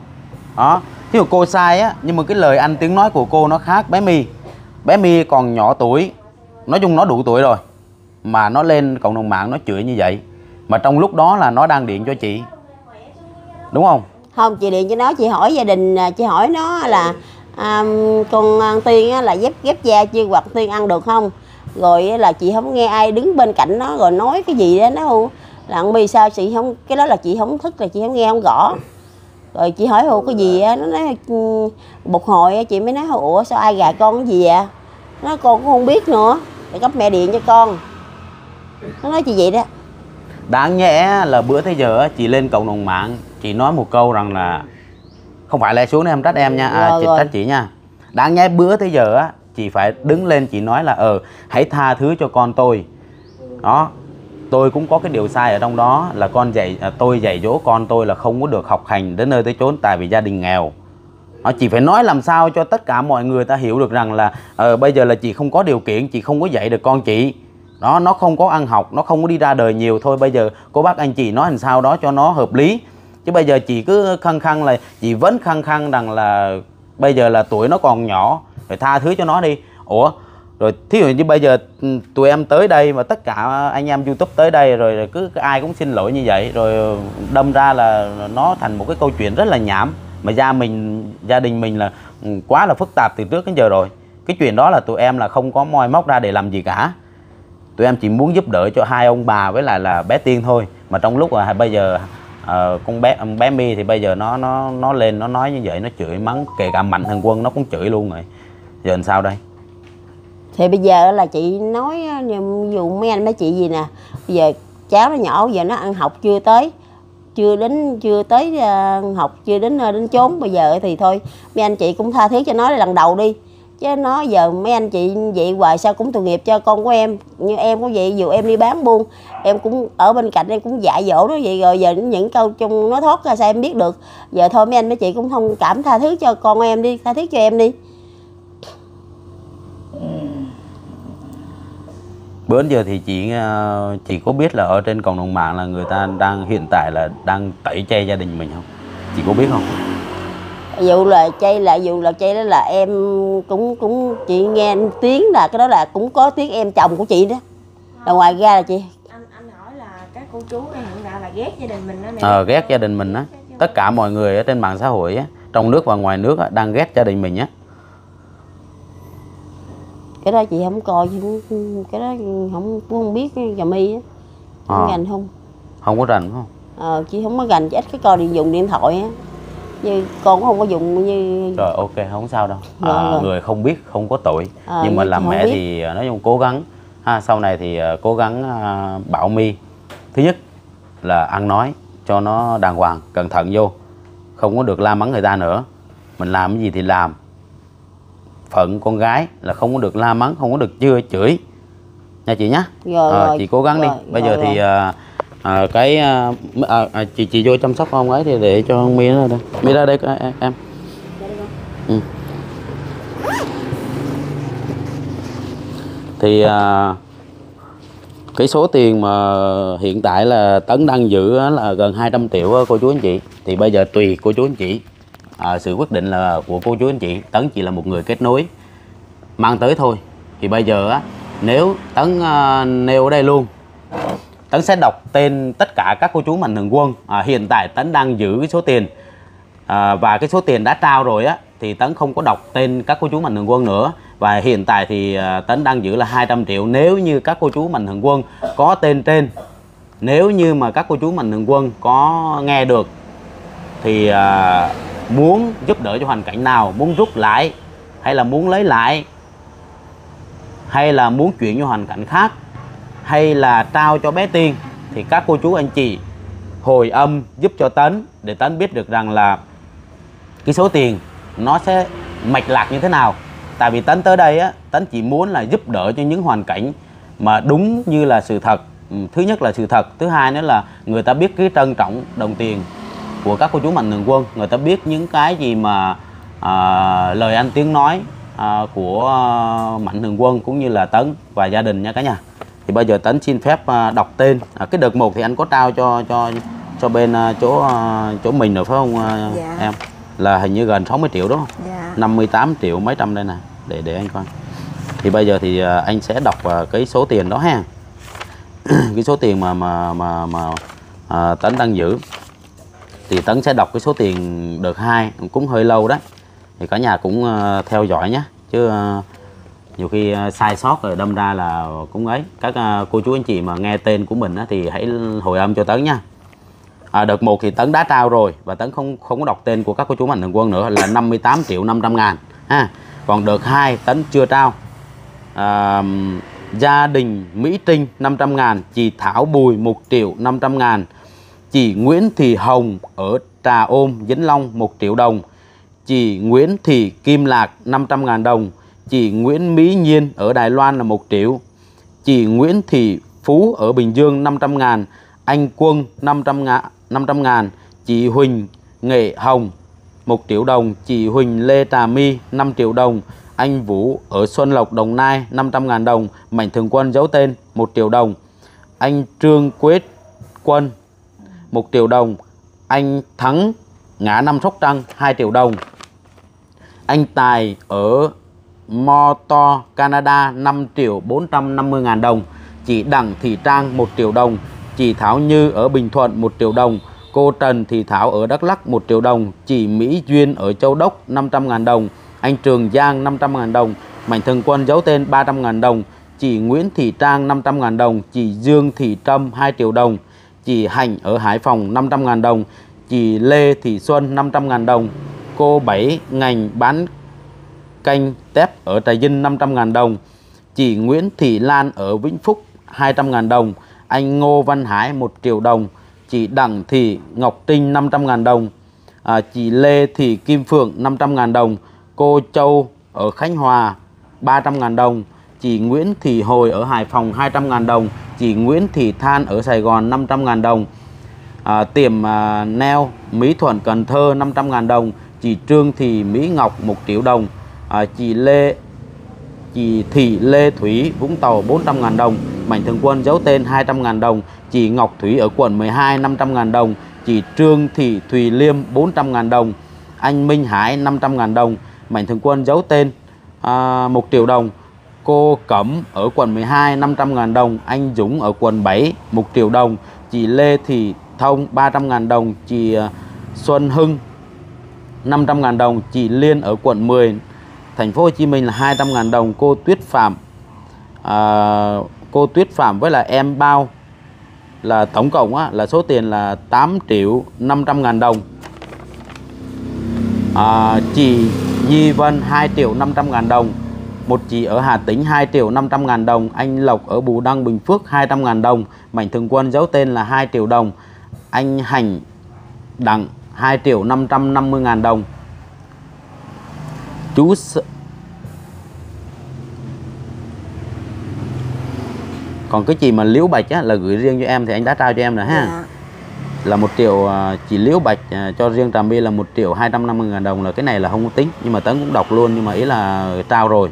Đó. Ví dụ cô sai á nhưng mà cái lời anh tiếng nói của cô nó khác bé my bé my còn nhỏ tuổi nói chung nó đủ tuổi rồi mà nó lên cộng đồng mạng nó chửi như vậy. Mà trong lúc đó là nó đang điện cho chị. Đúng không? Không chị điện cho nó chị hỏi gia đình à, chị hỏi nó là à, con tiên á, là ghép ghép da chưa hoặc tiên ăn được không rồi là chị không nghe ai đứng bên cạnh nó rồi nói cái gì đó nó không là ăn mi sao chị không cái đó là chị không thức là chị không nghe không rõ rồi chị hỏi hồ cái gì á? Nó nói "Ừ." một hồi chị mới nói ủa sao ai gà con cái gì vậy nó con cũng không biết nữa để cấp mẹ điện cho con. Nó nói chị vậy đó. Đáng nhẽ là bữa tới giờ chị lên cộng đồng mạng chị nói một câu rằng là không phải là xuống đây em trách em nha. À, Rồi, chị rồi. trách chị nha. Đáng nhẽ bữa tới giờ á chị phải đứng lên chị nói là ờ hãy tha thứ cho con tôi. Đó tôi cũng có cái điều sai ở trong đó là con dạy à, tôi dạy dỗ con tôi là không có được học hành đến nơi tới chốn tại vì gia đình nghèo. Đó, chị phải nói làm sao cho tất cả mọi người ta hiểu được rằng là ờ, bây giờ là chị không có điều kiện chị không có dạy được con chị. Đó nó không có ăn học nó không có đi ra đời nhiều. Thôi bây giờ cô bác anh chị nói làm sao đó cho nó hợp lý. Chứ bây giờ chị cứ khăng khăng là chị vẫn khăng khăng rằng là bây giờ là tuổi nó còn nhỏ phải tha thứ cho nó đi. Ủa rồi thí dụ như bây giờ ừ, tụi em tới đây mà tất cả anh em youtube tới đây rồi cứ ai cũng xin lỗi như vậy rồi đâm ra là nó thành một cái câu chuyện rất là nhảm. Mà gia mình gia đình mình là ừ, quá là phức tạp từ trước đến giờ rồi. Cái chuyện đó là tụi em là không có moi móc ra để làm gì cả. Tụi em chỉ muốn giúp đỡ cho hai ông bà với lại là bé tiên thôi. Mà trong lúc là bây giờ uh, con bé bé mi thì bây giờ nó nó nó lên nó nói như vậy nó chửi mắng kể cả mạnh thằng quân nó cũng chửi luôn rồi giờ làm sao đây? Thì bây giờ là chị nói ờ, dù mấy anh mấy chị gì nè. Bây giờ cháu nó nhỏ giờ nó ăn học chưa tới, chưa đến, chưa tới ờ, học, chưa đến nơi đến chốn bây giờ thì thôi, mấy anh chị cũng tha thứ cho nó lần đầu đi. Chứ nó giờ mấy anh chị vậy hoài sao cũng tội nghiệp cho con của em. Như em cũng vậy, dù em đi bán buôn, em cũng ở bên cạnh em cũng dạy dỗ nó vậy rồi. Giờ những câu chung nó thoát ra sao em biết được. Giờ thôi mấy anh mấy chị cũng thông cảm tha thứ cho con em đi, tha thứ cho em đi. Bữa giờ thì chị ờ, chị có biết là ở trên cộng đồng mạng là người ta đang hiện tại là đang tẩy chay gia đình mình không? Chị có biết không? Dụ là chay là dụ là chay đó là em cũng cũng chị nghe tiếng là cái đó là cũng có tiếng em chồng của chị đó. Là ngoài ra là chị? Anh anh hỏi là các cô chú này hiện tại là ghét gia đình mình đó mẹ ờ ghét gia đình mình á. Tất cả mọi người ở trên mạng xã hội á trong nước và ngoài nước á, đang ghét gia đình mình á cái đó chị không coi chị không, cái đó không cũng không biết gà mi á. Không Ờ. gành không. Không có rành không? Ờ, chị không có gành chị ít cái coi điện dùng điện thoại á. Như con cũng không có dùng như rồi ok không sao đâu. Rồi, à, rồi. người không biết không có tội Ờ, nhưng mà làm mẹ biết. thì à, nói chung cố gắng. Ha sau này thì à, cố gắng à, bảo mi. Thứ nhất là ăn nói cho nó đàng hoàng cẩn thận vô. Không có được la mắng người ta nữa. Mình làm cái gì thì làm phận con gái là không có được la mắng không có được chưa chửi nha chị nhá Rồi, Ờ, rồi. chị cố gắng đi Rồi, bây rồi, giờ thì rồi. à, à, cái à, à, à, chị chị vô chăm sóc ông ấy thì để cho mi ra đây mi ra đây em, em. Ừ. thì à, cái số tiền mà hiện tại là tấn đang giữ là gần 200 triệu cô chú anh chị thì bây giờ tùy cô chú anh chị à, sự quyết định là của cô chú anh chị. Tấn chỉ là một người kết nối mang tới thôi. Thì bây giờ á nếu tấn à, nêu ở đây luôn tấn sẽ đọc tên tất cả các cô chú mạnh thường quân. À, hiện tại tấn đang giữ cái số tiền à, và cái số tiền đã trao rồi á thì tấn không có đọc tên các cô chú mạnh thường quân nữa. Và hiện tại thì à, tấn đang giữ là 200 triệu. Nếu như các cô chú mạnh thường quân có tên trên nếu như mà các cô chú mạnh thường quân có nghe được thì à, muốn giúp đỡ cho hoàn cảnh nào, muốn rút lại, hay là muốn lấy lại, hay là muốn chuyển cho hoàn cảnh khác, hay là trao cho bé tiên, thì các cô chú, anh chị hồi âm giúp cho tấn, để tấn biết được rằng là cái số tiền nó sẽ mạch lạc như thế nào. Tại vì tấn tới đây á, tấn chỉ muốn là giúp đỡ cho những hoàn cảnh mà đúng như là sự thật. Ừ, thứ nhất là sự thật, thứ hai nữa là người ta biết cái trân trọng đồng tiền của các cô chú mạnh thường quân. Người ta biết những cái gì mà à, lời ăn tiếng nói à, của mạnh thường quân cũng như là tấn và gia đình nha cả nhà. Thì bây giờ tấn xin phép à, đọc tên. À, cái đợt một thì anh có trao cho cho cho bên à, chỗ à, chỗ mình rồi phải không à, Dạ. em? Là hình như gần 60 triệu đúng không dạ 58 triệu mấy trăm đây nè để để anh coi. Thì bây giờ thì à, anh sẽ đọc à, cái số tiền đó ha. Cái số tiền mà mà mà mà à, tấn đang giữ thì tấn sẽ đọc cái số tiền đợt hai cũng hơi lâu đó thì cả nhà cũng ờ, theo dõi nhé. Chứ ờ, nhiều khi ờ, sai sót rồi đâm ra là cũng ấy. Các cô chú anh chị mà nghe tên của mình á, thì hãy hồi âm cho tấn nha. À, đợt một thì tấn đã trao rồi và tấn không không có đọc tên của các cô chú mạnh thường quân nữa là 58 triệu 500 ngàn ha. Còn đợt 2 tấn chưa trao. À, gia đình Mỹ Trinh 500 ngàn chị Thảo Bùi 1 triệu 500 ngàn chị Nguyễn Thị Hồng ở Trà Ôm Vĩnh Long 1 triệu đồng. Chị Nguyễn Thị Kim Lạc 500.000 đồng. Chị Nguyễn Mỹ Nhiên ở Đài Loan là 1 triệu. Chị Nguyễn Thị Phú ở Bình Dương 500.000, anh Quân 500 ngàn, 500 ngàn. Chị Huỳnh Nghệ Hồng 1 triệu đồng. Chị Huỳnh Lê Trà My 5 triệu đồng. Anh Vũ ở Xuân Lộc Đồng Nai 500 ngàn đồng. Mạnh Thường Quân giấu tên 1 triệu đồng. Anh Trương Quế Quân 1 triệu đồng. Anh Thắng Ngã Năm Sóc Trăng 2 triệu đồng. Anh Tài ở Motor Canada 5 triệu 450 ngàn đồng. Chị Đặng Thị Trang 1 triệu đồng. Chị Thảo Như ở Bình Thuận 1 triệu đồng. Cô Trần Thị Thảo ở Đắk Lắk 1 triệu đồng. Chị Mỹ Duyên ở Châu Đốc 500 ngàn đồng. Anh Trường Giang 500 ngàn đồng. Mạnh Thường Quân giấu tên 300 ngàn đồng. Chị Nguyễn Thị Trang 500 ngàn đồng. Chị Dương Thị Trâm 2 triệu đồng chị Hạnh ở Hải Phòng 500.000 đồng. Chị Lê Thị Xuân 500.000 đồng. Cô Bảy ngành bán canh tép ở Trà Vinh 500.000 đồng. Chị Nguyễn Thị Lan ở Vĩnh Phúc 200.000 đồng. Anh Ngô Văn Hải 1 triệu đồng. Chị Đặng Thị Ngọc Trinh 500.000 đồng. À, chị Lê Thị Kim Phượng 500.000 đồng. Cô Châu ở Khánh Hòa 300.000 đồng chị Nguyễn Thị Hồi ở Hải Phòng 200.000 đồng. Chị Nguyễn Thị Than ở Sài Gòn 500.000 đồng. À, tiệm à, neo Mỹ Thuận Cần Thơ 500.000 đồng. Chị Trương Thị Mỹ Ngọc 1 triệu đồng. À, chị Lê chị Thị Lê Thủy Vũng Tàu 400.000 đồng. Mạnh Thường Quân giấu tên 200.000 đồng. Chị Ngọc Thủy ở quận 12 500.000 đồng. Chị Trương Thị Thùy Liêm 400.000 đồng. Anh Minh Hải 500.000 đồng. Mạnh Thường Quân giấu tên à, 1 triệu đồng cô Cẩm ở quận 12 500 ngàn đồng anh Dũng ở quận 7 1 triệu đồng chị Lê Thị Thông 300 ngàn đồng chị ờ, Xuân Hưng 500 ngàn đồng chị Liên ở quận 10 thành phố Hồ Chí Minh là 200 ngàn đồng cô Tuyết Phạm à, cô Tuyết Phạm với là em bao là tổng cộng á, là số tiền là 8 triệu 500 ngàn đồng. À, chị Nhi Vân 2 triệu 500 ngàn đồng một chị ở Hà Tĩnh 2 triệu 500 ngàn đồng. Anh Lộc ở Bù Đăng Bình Phước 200 ngàn đồng. Mạnh Thường Quân giấu tên là 2 triệu đồng. Anh Hành Đặng 2 triệu 550 ngàn đồng. Chú S... còn cái chị mà liễu bạch á, là gửi riêng cho em thì anh đã trao cho em rồi ha? Dạ. Là một triệu à, chị liễu bạch à, cho riêng trà my là một triệu 250 ngàn đồng. Là cái này là không có tính nhưng mà tấn cũng đọc luôn nhưng mà ý là trao rồi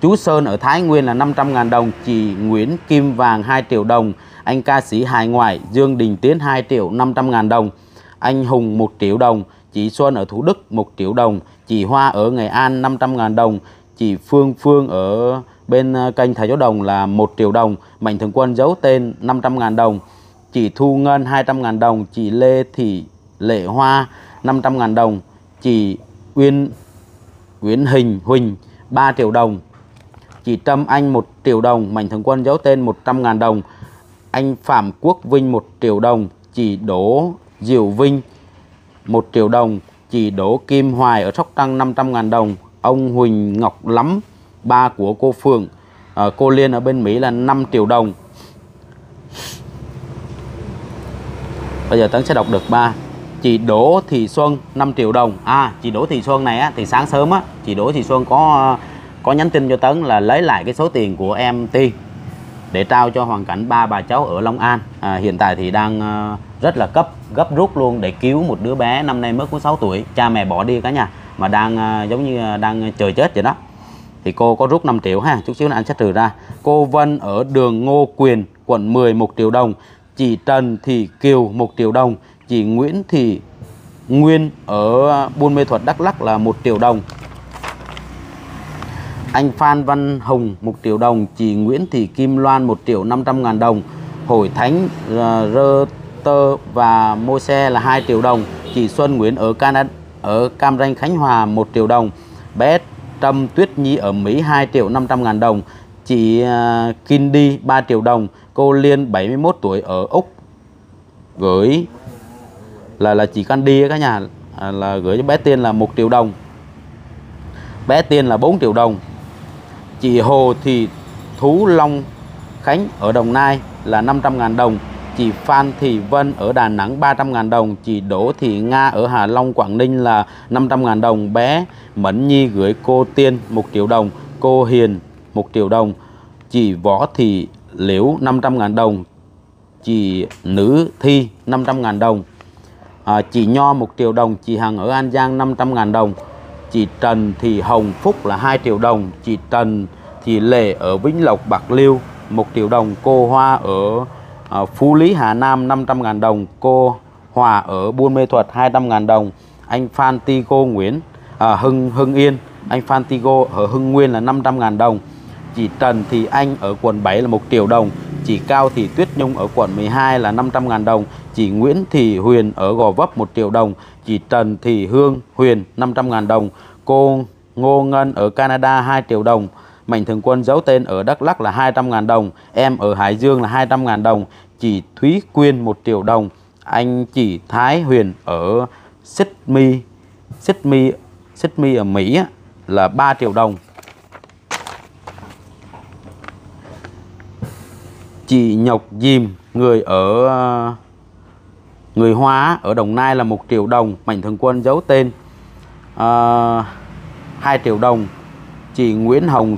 chú Sơn ở Thái Nguyên là 500.000 đồng, chị Nguyễn Kim Vàng 2 triệu đồng, anh ca sĩ Hải ngoại, Dương Đình Tiến 2 triệu 500.000 đồng, anh Hùng 1 triệu đồng, chị Xuân ở Thủ Đức 1 triệu đồng, chị Hoa ở Nghệ An 500.000 đồng, chị Phương Phương ở bên ờ, kênh Thái Giáo Đồng là 1 triệu đồng, Mạnh Thường Quân giấu tên 500.000 đồng, chị Thu Ngân 200.000 đồng, chị Lê Thị Lệ Hoa 500.000 đồng, chị Uyên Nguyễn Hình Huỳnh 3 triệu đồng chị Trâm Anh 1 triệu đồng Mạnh Thường Quân giấu tên 100 ngàn đồng. Anh Phạm Quốc Vinh 1 triệu đồng chị Đỗ Diệu Vinh 1 triệu đồng chị Đỗ Kim Hoài ở Sóc Trăng 500 ngàn đồng. Ông Huỳnh Ngọc Lắm ba của cô Phượng à, cô Liên ở bên Mỹ là 5 triệu đồng. Bây giờ Tấn sẽ đọc được ba. Chị Đỗ Thị Xuân 5 triệu đồng. À chị Đỗ Thị Xuân này á thì sáng sớm á chị Đỗ Thị Xuân có có nhắn tin cho Tấn là lấy lại cái số tiền của em Ti để trao cho hoàn cảnh ba bà cháu ở Long An. À, hiện tại thì đang ờ, rất là cấp gấp rút luôn để cứu một đứa bé năm nay mới có 6 tuổi. Cha mẹ bỏ đi cả nhà mà đang ờ, giống như ờ, đang chờ chết vậy đó. Thì cô có rút 5 triệu ha chút xíu là anh sẽ trừ ra. Cô Vân ở đường Ngô Quyền quận 10 1 triệu đồng. Chị Trần Thị Kiều 1 triệu đồng. Chị Nguyễn Thị Nguyên ở Buôn Mê Thuật Đắk Lắk là 1 triệu đồng anh Phan Văn Hùng 1 triệu đồng chị Nguyễn Thị Kim Loan 1 triệu 500 ngàn đồng Hội Thánh ờ, Rơ Tơ và Mô Xe là 2 triệu đồng chị Xuân Nguyễn ở Canada ở Cam Ranh Khánh Hòa 1 triệu đồng bé Trâm Tuyết Nhi ở Mỹ 2 triệu 500 ngàn đồng chị uh, Kindy 3 triệu đồng cô Liên 71 tuổi ở Úc gửi là là chị Candy á cả nhà à, là gửi cho bé Tiên là 1 triệu đồng bé Tiên là 4 triệu đồng chị Hồ Thị Thú Long Khánh ở Đồng Nai là 500.000 đồng. Chị Phan Thị Vân ở Đà Nẵng 300.000 đồng. Chị Đỗ Thị Nga ở Hà Long Quảng Ninh là 500.000 đồng. Bé Mẫn Nhi gửi cô Tiên 1 triệu đồng. Cô Hiền 1 triệu đồng. Chị Võ Thị Liễu 500.000 đồng. Chị Nữ Thi 500.000 đồng. À, chị Nho 1 triệu đồng. Chị Hằng ở An Giang 500.000 đồng chị Trần Thị Hồng Phúc là 2 triệu đồng chị Trần Thị Lệ ở Vĩnh Lộc Bạc Liêu 1 triệu đồng cô Hoa ở à, Phú Lý Hà Nam 500 ngàn đồng cô Hòa ở Buôn Mê Thuật 200 ngàn đồng anh Phan Tigo Nguyễn à, Hưng Hưng Yên anh Phan Tigo ở Hưng Nguyên là 500 ngàn đồng chị Trần Thị Anh ở quận 7 là 1 triệu đồng chị Cao Thị Tuyết Nhung ở quận 12 là 500 ngàn đồng chị Nguyễn Thị Huyền ở Gò Vấp 1 triệu đồng chị Trần Thị Hương Huyền 500.000 đồng. Cô Ngô Ngân ở Canada 2 triệu đồng. Mạnh Thường Quân giấu tên ở Đắk Lắk là 200.000 đồng. Em ở Hải Dương là 200.000 đồng. Chị Thúy Quyên 1 triệu đồng. Anh chị Thái Huyền ở Sydney Sydney Sydney ở Mỹ là 3 triệu đồng. Chị Nhọc Dìm người ở người Hoa ở Đồng Nai là 1 triệu đồng Mạnh Thường Quân giấu tên. Uh, 2 triệu đồng chị Nguyễn Hồng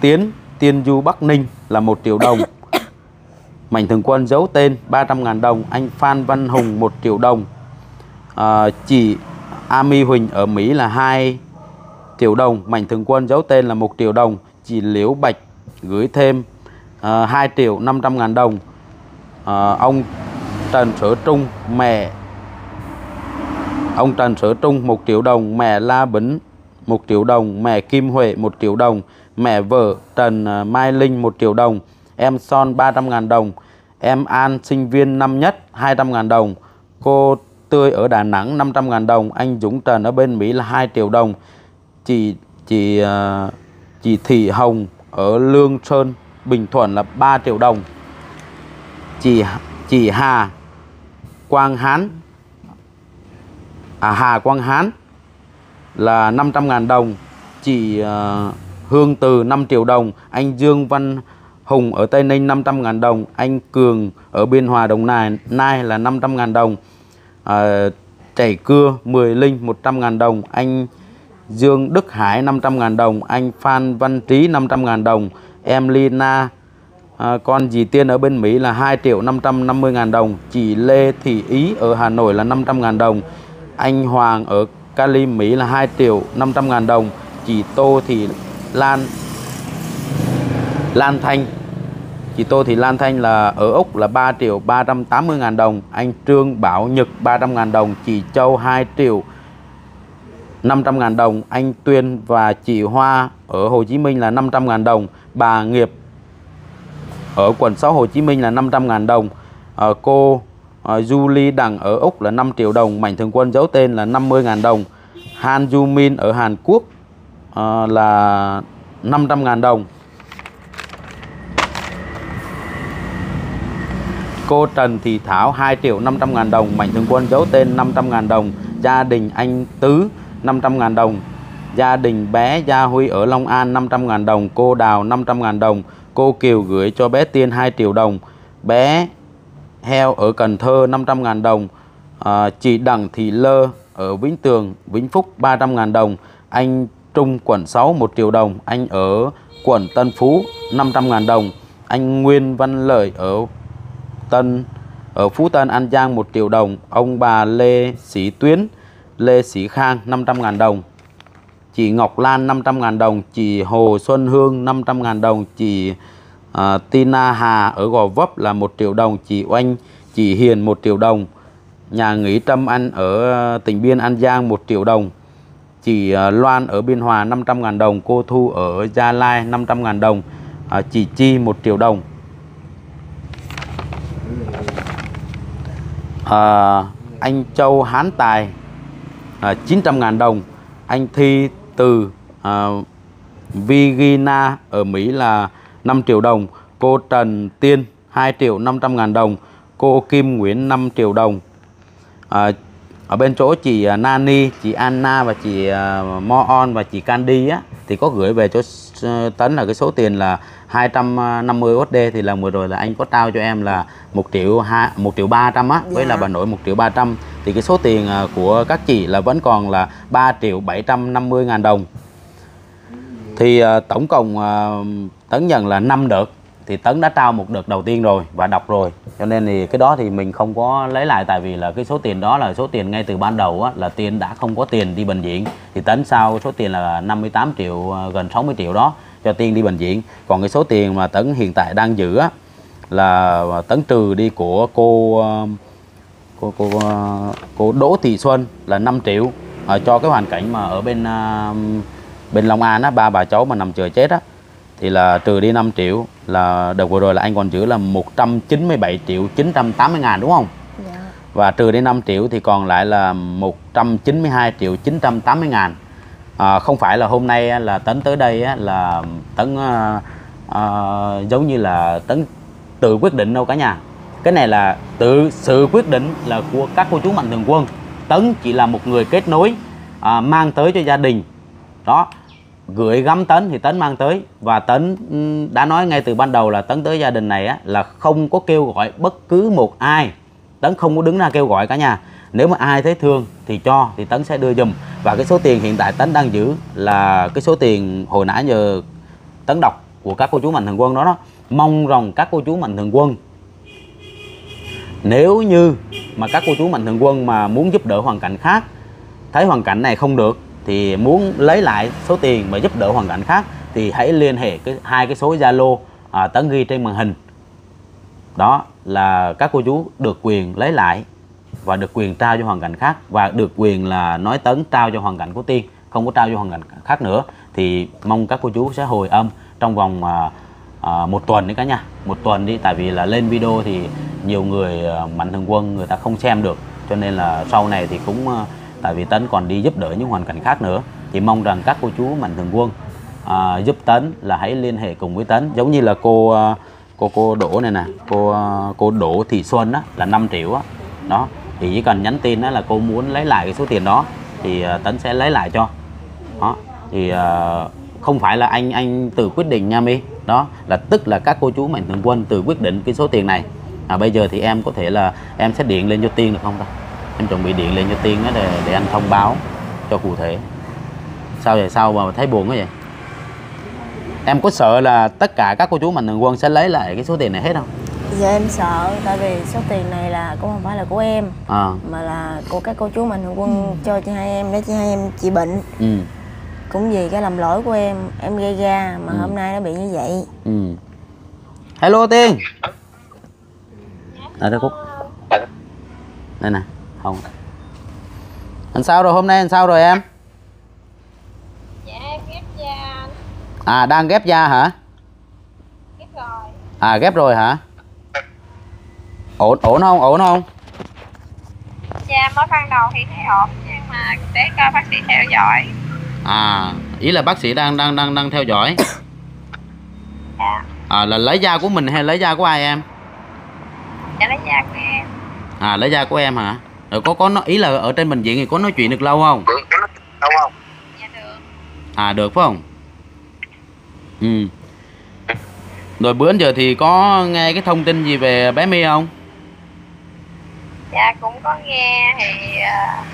Tiến Tiên Du Bắc Ninh là 1 triệu đồng. Mạnh Thường Quân giấu tên 300 ngàn đồng anh Phan Văn Hùng 1 triệu đồng. À, chị Ami Huỳnh ở Mỹ là 2 triệu đồng Mạnh Thường Quân giấu tên là 1 triệu đồng. Chị Liễu Bạch gửi thêm à, 2 triệu 500 ngàn đồng. À, ông Trần Sở Trung, mẹ. Ông Trần Sở Trung 1 triệu đồng, mẹ La Bính 1 triệu đồng, mẹ Kim Huệ 1 triệu đồng, mẹ vợ Trần à, Mai Linh 1 triệu đồng, em Son 300 ngàn đồng, em An, sinh viên năm nhất 200 ngàn đồng, cô Tươi ở Đà Nẵng 500 ngàn đồng, anh Dũng Trần ở bên Mỹ là 2 triệu đồng, chị chị à, chị Thị Hồng ở Lương Sơn, Bình Thuận là 3 triệu đồng, chị chị Hà Quang Hán. À Hà Quang Hán là 500.000 đồng. Chị uh, Hương Từ 5 triệu đồng. Anh Dương Văn Hùng ở Tây Ninh 500.000 đồng. Anh Cường ở Biên Hòa Đồng Nai Nai là 500.000 đồng. Ờ, uh, chảy cưa 10 linh 100.000 đồng. Anh Dương Đức Hải 500.000 đồng. Anh Phan Văn Trí 500.000 đồng. Em Lina à, còn dì Tiên ở bên Mỹ là 2 triệu 550 ngàn đồng. Chị Lê Thị Ý ở Hà Nội là 500 ngàn đồng. Anh Hoàng ở Cali Mỹ là 2 triệu 500 ngàn đồng. Chị Tô Thị Lan Lan Thanh. Chị Tô Thị Lan Thanh là ở Úc là 3 triệu 380 ngàn đồng. Anh Trương Bảo Nhật 300 ngàn đồng. Chị Châu 2 triệu 500 ngàn đồng. Anh Tuyên và chị Hoa ở Hồ Chí Minh là 500 ngàn đồng. Bà Nghiệp ở quận 6 Hồ Chí Minh là 500.000 đồng. À, Cô ờ, à, Julie Đằng ở Úc là 5 triệu đồng Mạnh Thường Quân giấu tên là 50.000 đồng. Han Ju Min ở Hàn Quốc à, là 500.000 đồng. Cô Trần Thị Thảo 2 triệu 500 ngàn đồng Mạnh Thường Quân giấu tên 500 ngàn đồng. Gia đình anh Tứ 500 ngàn đồng. Gia đình bé Gia Huy ở Long An 500 ngàn đồng. Cô Đào 500 ngàn đồng. Cô Kiều gửi cho bé Tiên 2 triệu đồng. Bé Heo ở Cần Thơ 500.000 đồng. À, Chị Đặng Thị Lơ ở Vĩnh Tường Vĩnh Phúc 300.000 đồng. Anh Trung quận 6 1 triệu đồng. Anh ở quận Tân Phú 500.000 đồng. Anh Nguyên Văn Lợi ở Tân ở Phú Tân An Giang 1 triệu đồng. Ông bà Lê Sĩ Tuyến Lê Sĩ Khang 500.000 đồng chị Ngọc Lan 500.000 đồng. Chị Hồ Xuân Hương 500.000 đồng. Chị uh, Tina Hà ở Gò Vấp là 1 triệu đồng. Chị Oanh chị Hiền 1 triệu đồng. Nhà nghỉ Trâm Anh ở tỉnh Biên An Giang 1 triệu đồng. Chị uh, Loan ở Biên Hòa 500.000 đồng. Cô Thu ở Gia Lai 500.000 đồng. Uh, chị Chi 1 triệu đồng. À, anh Châu Hán Tài à, 900.000 đồng. Anh Thi từ à, uh, Vigina ở Mỹ là 5 triệu đồng cô Trần Tiên 2 triệu 500 ngàn đồng cô Kim Nguyễn 5 triệu đồng. À, ở bên chỗ chị à, Nani, chị Anna và chị à, Moon và chị Candy á thì có gửi về cho Tấn là cái số tiền là 250 USD thì là vừa rồi là anh có trao cho em là 1 triệu 2 1 triệu 300 á với Dạ. là bà nội 1 triệu 300 thì cái số tiền à, của các chị là vẫn còn là 3 triệu 750 ngàn đồng. Thì à, tổng cộng à, Tấn nhận là 5 đợt. Thì Tấn đã trao một đợt đầu tiên rồi và đọc rồi. Cho nên thì cái đó thì mình không có lấy lại tại vì là cái số tiền đó là số tiền ngay từ ban đầu á, là Tiên đã không có tiền đi bệnh viện. Thì Tấn sau số tiền là 58 triệu gần 60 triệu đó cho Tiên đi bệnh viện. Còn cái số tiền mà Tấn hiện tại đang giữ á, là Tấn trừ đi của cô à, cô cô à, cô Đỗ Thị Xuân là 5 triệu à, cho cái hoàn cảnh mà ở bên à, bên Long An á ba bà cháu mà nằm chờ chết á thì là trừ đi 5 triệu là đợt vừa rồi là anh còn giữ là 197 triệu 980 ngàn đúng không? dạ. Và trừ đi 5 triệu thì còn lại là 192 triệu 980 ngàn à, Không phải là hôm nay là Tấn tới đây á, là Tấn à, à, giống như là Tấn tự quyết định đâu cả nhà. Cái này là tự sự quyết định là của các cô chú mạnh thường quân. Tấn chỉ là một người kết nối à, mang tới cho gia đình. Đó gửi gắm tấn thì tấn mang tới. Và tấn ừ, đã nói ngay từ ban đầu là tấn tới gia đình này á, là không có kêu gọi bất cứ một ai. Tấn không có đứng ra kêu gọi cả nhà nếu mà ai thấy thương thì cho thì tấn sẽ đưa dùm và cái số tiền hiện tại tấn đang giữ là cái số tiền hồi nãy giờ tấn đọc của các cô chú mạnh thường quân đó đó. Mong rằng các cô chú mạnh thường quân nếu như mà các cô chú mạnh thường quân mà muốn giúp đỡ hoàn cảnh khác thấy hoàn cảnh này không được thì muốn lấy lại số tiền mà giúp đỡ hoàn cảnh khác thì hãy liên hệ cái hai cái số Zalo à, tấn ghi trên màn hình. Đó là các cô chú được quyền lấy lại và được quyền trao cho hoàn cảnh khác và được quyền là nói tấn trao cho hoàn cảnh của tiên không có trao cho hoàn cảnh khác nữa thì mong các cô chú sẽ hồi âm trong vòng à, à, một tuần đấy cả nhà. Một tuần đi tại vì là lên video thì nhiều người à, mạnh thường quân người ta không xem được cho nên là sau này thì cũng à, tại vì tấn còn đi giúp đỡ những hoàn cảnh khác nữa. Thì mong rằng các cô chú mạnh thường quân à, giúp tấn là hãy liên hệ cùng với tấn. Giống như là cô à, cô cô đỗ này nè cô à, cô đỗ thị xuân á là 5 triệu á. Đó thì chỉ cần nhắn tin đó là cô muốn lấy lại cái số tiền đó thì ờ, tấn sẽ lấy lại cho. Đó thì ờ, không phải là anh anh tự quyết định nha mi đó là tức là các cô chú mạnh thường quân tự quyết định cái số tiền này. À, bây giờ thì em có thể là em sẽ điện lên cho tiên được không ta? Em chuẩn bị điện lên cho tiên đó để để anh thông báo cho cụ thể. Sao vậy? Sao mà thấy buồn quá vậy? Em có sợ là tất cả các cô chú mạnh thường quân sẽ lấy lại cái số tiền này hết không? Giờ em sợ tại vì số tiền này là cũng không phải là của em à. mà là của các cô chú mạnh thường quân cho chị hai em để chị hai em trị bệnh. Ừ. Cũng vì cái lầm lỗi của em em gây ra mà Ừ. hôm nay nó bị như vậy. Ừ. Hello tiên. À đây cúc đây nè không anh sao rồi hôm nay anh sao rồi em? Dạ em ghép da. À đang ghép da hả? Ghép rồi. À ghép rồi hả ổn ổn không? Ổn không? Da mới ban đầu thì thấy ổn nhưng mà để coi bác sĩ theo dõi. À ý là bác sĩ đang đang đang đang theo dõi? Dạ. À là lấy da của mình hay lấy da của ai em? Dạ lấy da của em. À lấy da của em hả? Rồi có có nó ý là ở trên bệnh viện thì có nói chuyện được lâu không? Dạ được. À được phải không? Ừ. Rồi bữa giờ thì có nghe cái thông tin gì về bé My không Dạ cũng có nghe thì ờ,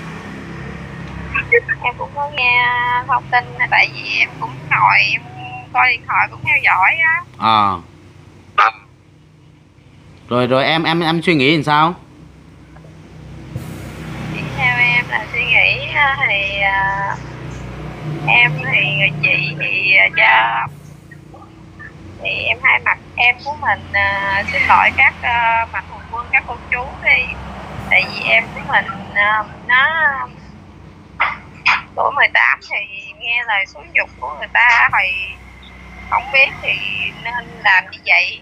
Em cũng có nghe thông tin Tại vì em cũng ngồi em coi điện thoại cũng theo dõi á. À rồi rồi em em em suy nghĩ làm sao? Thì theo em là suy nghĩ thì ờ, em thì người chị thì ờ, cho thì em hai mặt em của mình ờ, xin lỗi các uh, mặt hùng quân các cô chú đi tại vì em của mình ờ, nó tuổi 18 thì nghe lời xúi dục của người ta thì không biết thì nên làm như vậy.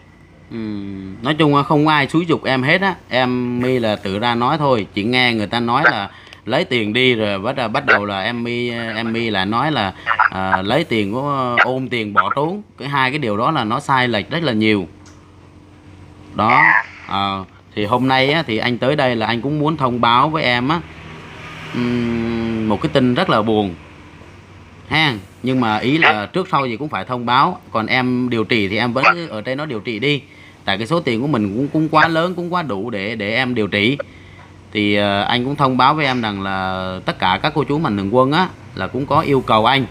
Ừm, nói chung là không ai xúi dục em hết á. Em My là tự ra nói thôi chỉ nghe người ta nói là lấy tiền đi rồi bắt đầu bắt đầu là em My em My là nói là à, lấy tiền của ôm tiền bỏ trốn. Cái hai cái điều đó là nó sai lệch rất là nhiều. Đó Ờ, thì hôm nay á, thì anh tới đây là anh cũng muốn thông báo với em á một cái tin rất là buồn ha. Nhưng mà ý là trước sau gì cũng phải thông báo. Còn em điều trị thì em vẫn ở trên nó điều trị đi. Tại cái số tiền của mình cũng cũng quá lớn cũng quá đủ để để em điều trị. Thì ờ, anh cũng thông báo với em rằng là tất cả các cô chú mạnh thường quân á là cũng có yêu cầu anh.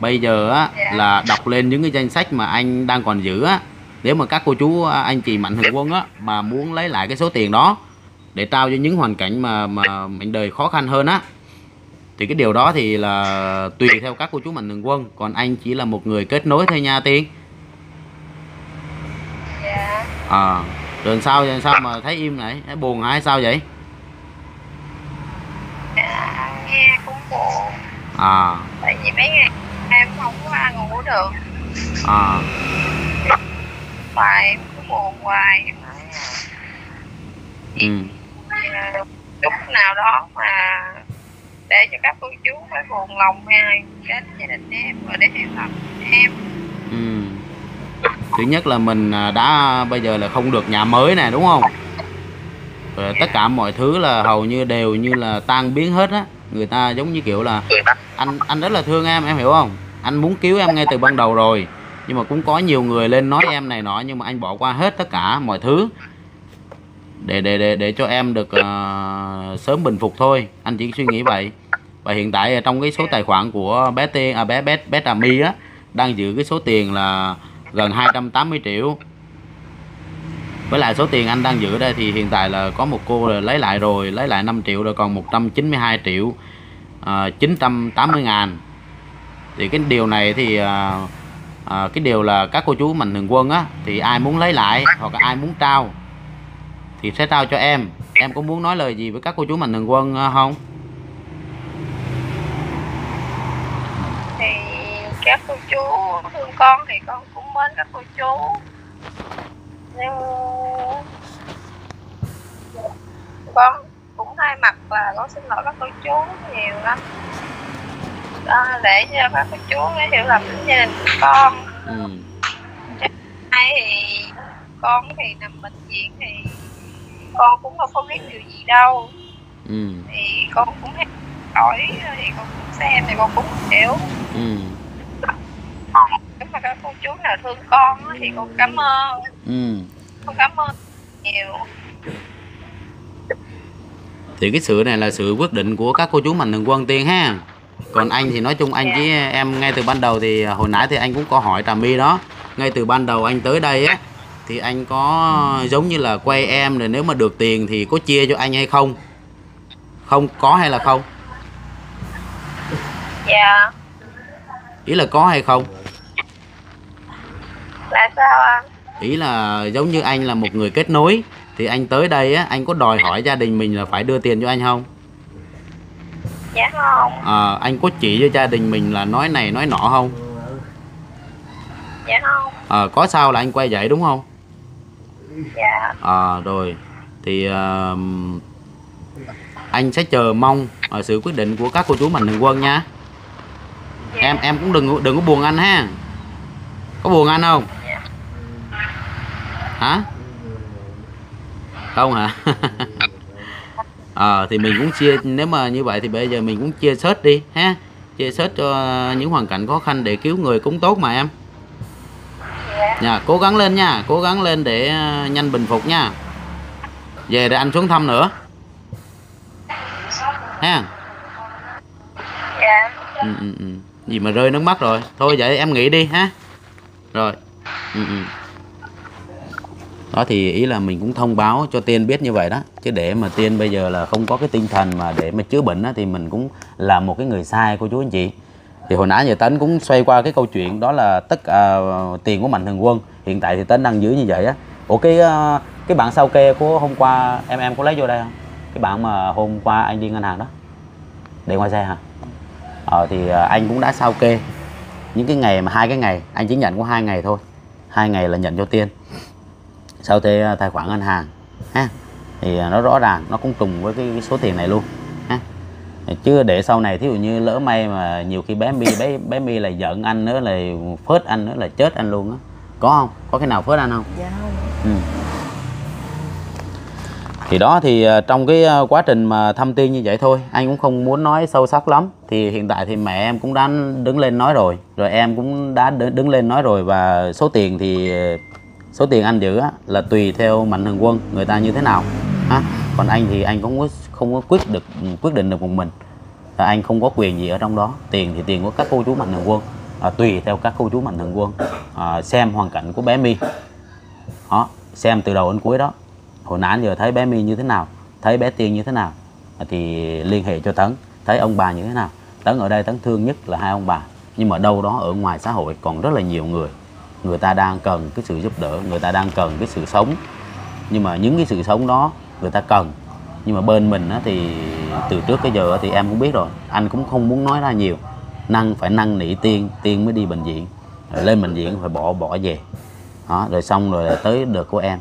Bây giờ á là đọc lên những cái danh sách mà anh đang còn giữ á nếu mà các cô chú anh chị mạnh thường quân á mà muốn lấy lại cái số tiền đó để trao cho những hoàn cảnh mà mà mảnh đời khó khăn hơn á thì cái điều đó thì là tùy theo các cô chú mạnh thường quân. Còn anh chỉ là một người kết nối thôi nha tiên. Dạ. À rồi sao rồi sao mà thấy im này thấy buồn hay sao vậy? Dạ, nghe cũng buồn. À. Tại vì mấy ngày em không có ăn ngủ được. À hoài em cứ buồn hoài. Em ừ lúc nào đó mà để cho các cô chú phải buồn lòng ha đến gia đình em rồi để hiểu lầm em. Ừ. Thứ nhất là mình à, đã bây giờ là không được nhà mới này đúng không? Rồi tất cả mọi thứ là hầu như đều như là tan biến hết á. Người ta giống như kiểu là anh anh rất là thương em em hiểu không? Anh muốn cứu em ngay từ ban đầu rồi nhưng mà cũng có nhiều người lên nói em này nọ nhưng mà anh bỏ qua hết tất cả mọi thứ. Để để để để cho em được uh, sớm bình phục thôi. Anh chỉ suy nghĩ vậy. Và hiện tại trong cái số tài khoản của bé tiên à bé bé bé trà my á đang giữ cái số tiền là gần 280 triệu. Với lại số tiền anh đang giữ đây thì hiện tại là có một cô là lấy lại rồi lấy lại 5 triệu rồi còn 192 triệu ờ, uh, 980 ngàn. Thì cái điều này thì uh, à, cái điều là các cô chú mạnh thường quân á thì ai muốn lấy lại hoặc là ai muốn trao thì sẽ trao cho em. Em có muốn nói lời gì với các cô chú mạnh thường quân à, không? Thì các cô chú thương con thì con cũng mến các cô chú. Nhưng con cũng thay mặt là con xin lỗi các cô chú nhiều lắm à, để cho các cô chú hiểu lầm gia đình của con ừ. thì con thì nằm bệnh viện thì con cũng đâu có biết điều gì đâu Ừ. thì con cũng hỏi thì con cũng xem thì con cũng hiểu Ừ. nếu mà các cô chú nào thương con thì con cảm ơn Ừ. con cảm ơn nhiều thì cái sự này là sự quyết định của các cô chú mạnh thường quân tiên ha còn anh thì nói chung anh với em ngay từ ban đầu thì hồi nãy thì anh cũng có hỏi Trà My đó. Ngay từ ban đầu anh tới đây á thì anh có giống như là quay em rồi nếu mà được tiền thì có chia cho anh hay không? Không có hay là không? Dạ. Ý là có hay không? Là sao anh? Ý là giống như anh là một người kết nối thì anh tới đây á anh có đòi hỏi gia đình mình là phải đưa tiền cho anh không dạ không. À, anh có chỉ cho gia đình mình là nói này nói nọ không? Dạ không. À, có sao là anh quay vậy đúng không? Dạ. À, rồi. Thì à, anh sẽ chờ mong à, sự quyết định của các cô chú mạnh thường quân nha. Em em cũng đừng đừng có buồn anh ha. Có buồn anh không? Hả? Không hả ờ thì mình cũng chia nếu mà như vậy thì bây giờ mình cũng chia sớt đi ha? Chia sớt cho những hoàn cảnh khó khăn để cứu người cũng tốt mà em. Nha cố gắng lên nha cố gắng lên để ờ, nhanh bình phục nha. Về để anh xuống thăm nữa. Ha? Dạ. Ừ, ừ, ừ. gì mà rơi nước mắt rồi. Thôi vậy em nghỉ đi ha? Rồi. Ừ, ừ đó thì ý là mình cũng thông báo cho tiên biết như vậy đó. Chứ để mà tiên bây giờ là không có cái tinh thần mà để mà chữa bệnh đó thì mình cũng là một cái người sai cô chú anh chị. Thì hồi nãy giờ tấn cũng xoay qua cái câu chuyện đó là tất à, tiền của mạnh thường quân. Hiện tại thì tấn đang giữ như vậy á. Ủa cái à, cái bạn sao kê của hôm qua em em có lấy vô đây không? Cái bạn mà hôm qua anh đi ngân hàng đó. Để ngoài xe hả? Ờ thì à, anh cũng đã sao kê. Những cái ngày mà hai cái ngày anh chỉ nhận có hai ngày thôi. Hai ngày là nhận cho tiên sao kê ờ, tài khoản ngân hàng ha? Thì ờ, nó rõ ràng nó cũng trùng với cái, cái số tiền này luôn ha? Chứ để sau này thí dụ như lỡ may mà nhiều khi bé mi bé bé mi là giận anh nữa là phớt anh nữa là chết anh luôn á có không? Có cái nào phớt anh không? Dạ không. Ừ. Thì đó thì ờ, trong cái quá trình mà thăm tiên như vậy thôi Anh cũng không muốn nói sâu sắc lắm. Thì hiện tại thì mẹ em cũng đã đứng lên nói rồi Rồi em cũng đã đứng lên nói rồi Và số tiền thì số tiền anh giữ á, là tùy theo mạnh thường quân người ta như thế nào. Ha còn anh thì anh không có không có quyết được quyết định được một mình. Là anh không có quyền gì ở trong đó. Tiền thì tiền của các cô chú mạnh thường quân à, tùy theo các cô chú mạnh thường quân. À, xem hoàn cảnh của bé My. Đó xem từ đầu đến cuối đó. Hồi nãy giờ thấy bé My như thế nào thấy bé Tiên như thế nào à, thì liên hệ cho Tấn. Thấy ông bà như thế nào. Tấn ở đây Tấn thương nhất là hai ông bà. Nhưng mà đâu đó ở ngoài xã hội còn rất là nhiều người người ta đang cần cái sự giúp đỡ người ta đang cần cái sự sống. Nhưng mà những cái sự sống đó người ta cần. Nhưng mà bên mình á, thì từ trước tới giờ thì em cũng biết rồi. Anh cũng không muốn nói ra nhiều. Năng phải năng nỉ tiên tiên mới đi bệnh viện. Rồi lên bệnh viện phải bỏ bỏ về. Đó, rồi xong rồi tới đợt của em.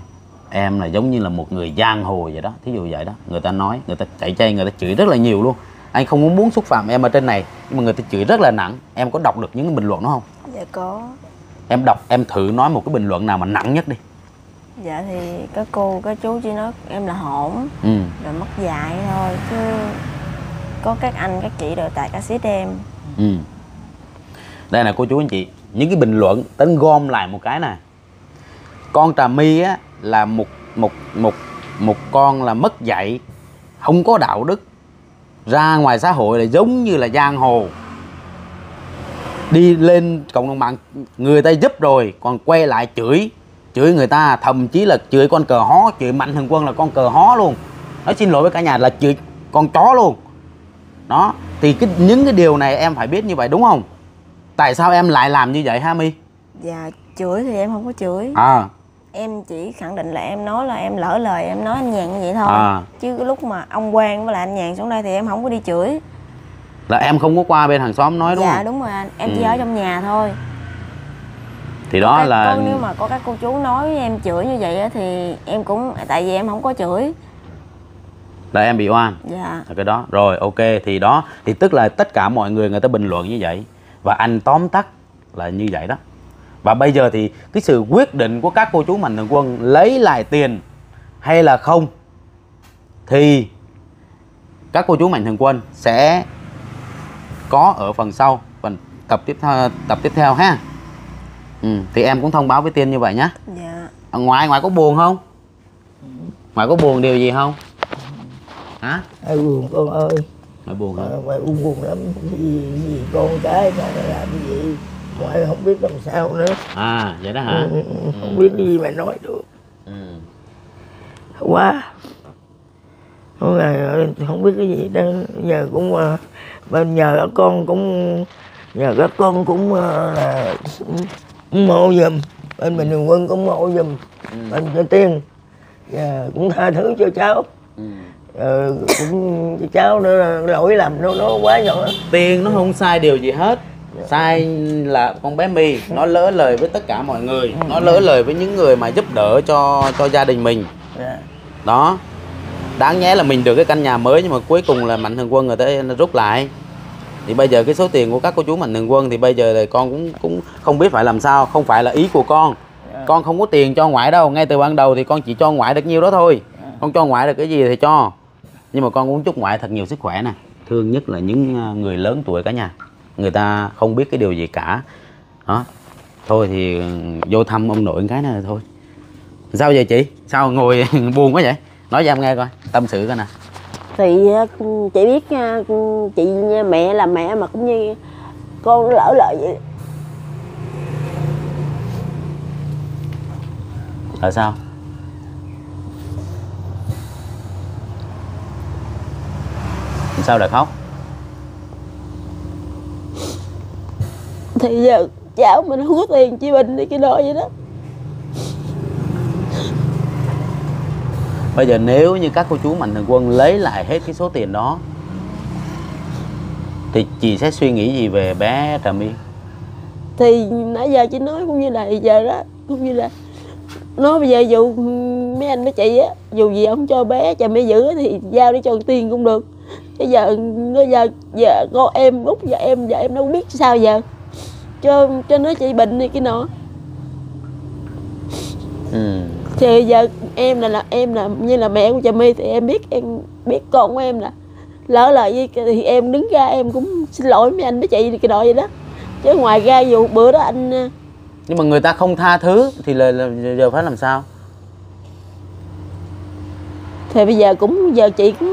Em là giống như là một người giang hồ vậy đó thí dụ vậy đó. Người ta nói người ta chạy chay người ta chửi rất là nhiều luôn. Anh không muốn muốn xúc phạm em ở trên này nhưng mà người ta chửi rất là nặng. Em có đọc được những cái bình luận đó không? Dạ có em đọc em thử nói một cái bình luận nào mà nặng nhất đi. Dạ thì các cô các chú chỉ nói em là hổn ừ. rồi mất dạy thôi chứ có các anh các chị đều tại axit em. Ừ. Đây là cô chú anh chị những cái bình luận tính gom lại một cái này con trà my á là một một một một con là mất dạy không có đạo đức. Ra ngoài xã hội là giống như là giang hồ đi lên cộng đồng mạng người ta giúp rồi còn quay lại chửi chửi người ta thậm chí là chửi con cờ hó chửi mạnh thường quân là con cờ hó luôn. Nói xin lỗi với cả nhà là chửi con chó luôn. Đó thì cái những cái điều này em phải biết như vậy đúng không? Tại sao em lại làm như vậy ha mi dạ chửi thì em không có chửi. À. Em chỉ khẳng định là em nói là em lỡ lời em nói anh nhàn như vậy thôi. À. chứ lúc mà ông quang với lại anh nhàn xuống đây thì em không có đi chửi là em không có qua bên hàng xóm nói đúng dạ không? đúng rồi anh. Em chỉ Ừ. ở trong nhà thôi. Thì đó Các- là có, nếu mà có các cô chú nói em chửi như vậy thì em cũng tại vì em không có chửi. Là em bị oan. Dạ. Là cái đó. Rồi ok thì đó. Thì tức là tất cả mọi người người ta bình luận như vậy. Và anh tóm tắt là như vậy đó. Và bây giờ thì cái sự quyết định của các cô chú mạnh thường quân lấy lại tiền hay là không thì các cô chú mạnh thường quân sẽ có ở phần sau phần tập tiếp theo tập tiếp theo ha. Ừ, thì em cũng thông báo với tiên như vậy nhé dạ. Ở ngoài ngoài có buồn không? Ngoài có buồn điều gì không? Hả? Ừ con ơi. Mẹ buồn hả? Ờ, ngoại buồn buồn lắm. Gì, gì con cái mà nó làm cái gì? Ngoại không biết làm sao nữa. À vậy đó hả? Ừ, không biết cái gì mà nói được. Ừ. quá. Hôm nay không biết cái gì. Đó giờ cũng ờ, bên nhờ các con cũng nhờ các con cũng ờ, là cũng mộ giùm. Bên mình thường quân cũng mộ giùm. Bên cho tiên. Và cũng tha thứ cho cháu. Ừ. ờ, cũng cho cháu nữa lỗi lầm nó nó quá nhỏ. Tiên nó không sai điều gì hết. Sai là con bé My Nó lỡ lời với tất cả mọi người. Nó lỡ lời với những người mà giúp đỡ cho cho gia đình mình. Dạ. Đó Đáng nhẽ là mình được cái căn nhà mới Nhưng mà cuối cùng là Mạnh Thường Quân người ta rút lại. Thì bây giờ cái số tiền của các cô chú Mạnh Thường Quân Thì bây giờ là con cũng cũng không biết phải làm sao Không phải là ý của con. Con không có tiền cho ngoại đâu Ngay từ ban đầu thì con chỉ cho ngoại được nhiêu đó thôi. Con cho ngoại được cái gì thì cho. Nhưng mà con cũng chúc ngoại thật nhiều sức khỏe nè. Thương nhất là những à, người lớn tuổi cả nhà. Người ta không biết cái điều gì cả. Đó. Thôi thì ừ, vô thăm ông nội cái này là thôi. Sao vậy chị? Sao ngồi buồn quá vậy? Nói cho em nghe coi, tâm sự coi nè thì ờ, chị biết ờ, chị mẹ là mẹ mà cũng như con lỡ lời vậy Là sao? Làm Sao lại khóc? thì giờ cháu mình không có tiền chị bình đi cái đồ vậy đó Bây giờ nếu như các cô chú Mạnh Thường Quân lấy lại hết cái số tiền đó Thì chị sẽ suy nghĩ gì về bé Trà My? thì nãy giờ chị nói cũng như là giờ đó cũng như là nó bây giờ dù mấy anh mấy chị á dù gì ông cho bé cho mẹ giữ thì giao đi cho tiền cũng được bây giờ nó giờ giờ con em út giờ em giờ em đâu biết sao giờ cho cho nó chị bệnh này cái nọ Ừ. thì giờ em là, là em là như là mẹ của cha my thì em biết em biết con của em là lỡ lời cái- thì em đứng ra em cũng xin lỗi mấy anh mấy chị cái đội vậy đó chứ ngoài ra dù bữa đó anh ờ, Nhưng mà người ta không tha thứ thì là, là giờ phải làm sao? thì bây giờ cũng giờ chị cũng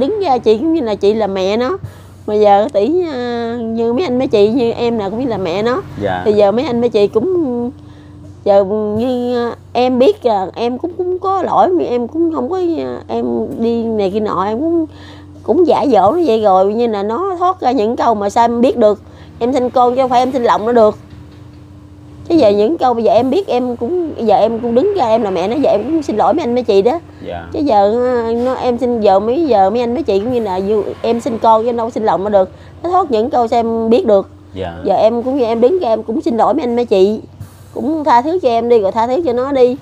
đứng ra chị cũng như là chị là mẹ nó mà giờ tỷ ờ, như mấy anh mấy chị như em là cũng như là mẹ nó Dạ. thì giờ mấy anh mấy chị cũng giờ như ờ, em biết là em cũng cũng có lỗi mà em cũng không có ờ, em đi này kia nọ em cũng cũng giả dỗ nó vậy rồi như là nó thoát ra những câu mà sao em biết được. Em sinh con chứ không phải em sinh lòng nó được. Chứ giờ những câu bây giờ em biết em cũng giờ em cũng đứng ra em là mẹ nó giờ em cũng xin lỗi mấy anh mấy chị đó. Dạ. chứ giờ ờ, nó em xin giờ mấy giờ mấy anh mấy chị cũng như là em sinh con chứ đâu sinh lòng nó được. Nó thoát những câu sao em biết được. Dạ. giờ em cũng như em đứng ra em cũng xin lỗi mấy anh mấy chị cũng tha thứ cho em đi rồi tha thứ cho nó đi.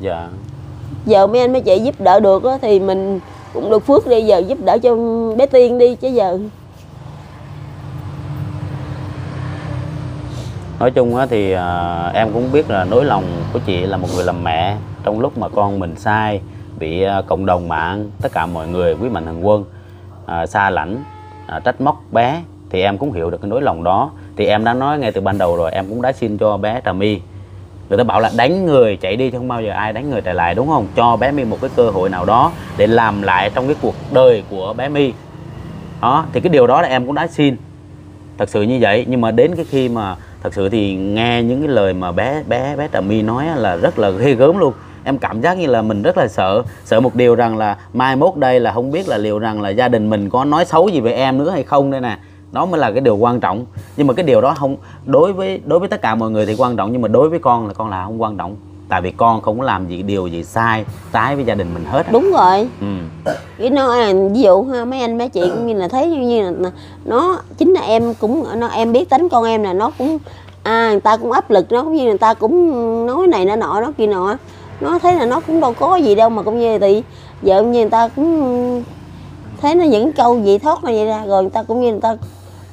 Dạ. giờ mấy anh mấy chị giúp đỡ được á, thì mình cũng được phước đi giờ giúp đỡ cho bé tiên đi chứ giờ. Nói chung á thì à, em cũng biết là nỗi lòng của chị là một người làm mẹ. Trong lúc mà con mình sai bị à, cộng đồng mạng tất cả mọi người quý mạnh thường quân à, xa lãnh à, trách móc bé thì em cũng hiểu được cái nỗi lòng đó thì em đã nói ngay từ ban đầu rồi, em cũng đã xin cho bé Trà My. Người ta bảo là đánh người chạy đi chứ không bao giờ ai đánh người chạy lại, đúng không? Cho bé My một cái cơ hội nào đó để làm lại trong cái cuộc đời của bé My. Đó, thì cái điều đó là em cũng đã xin. Thật sự như vậy, nhưng mà đến cái khi mà thật sự thì nghe những cái lời mà bé bé bé Trà My nói là rất là ghê gớm luôn. Em cảm giác như là mình rất là sợ sợ một điều rằng là mai mốt đây là không biết là liệu rằng là gia đình mình có nói xấu gì về em nữa hay không đây nè đó mới là cái điều quan trọng. Nhưng mà cái điều đó không đối với đối với tất cả mọi người thì quan trọng nhưng mà đối với con là con là không quan trọng. Tại vì con không có làm gì điều gì sai trái với gia đình mình hết đúng rồi. Ừ. cái nó là ví dụ ha mấy anh mấy chị cũng như là thấy như, như là nó chính là em cũng nó em biết tính con em là nó cũng à người ta cũng áp lực nó cũng như người ta cũng nói này nó nọ nó kia nọ. Nó thấy là nó cũng đâu có gì đâu mà cũng như thì vợ như người ta cũng thấy nó những câu gì thoát ra vậy ra rồi người ta cũng như người ta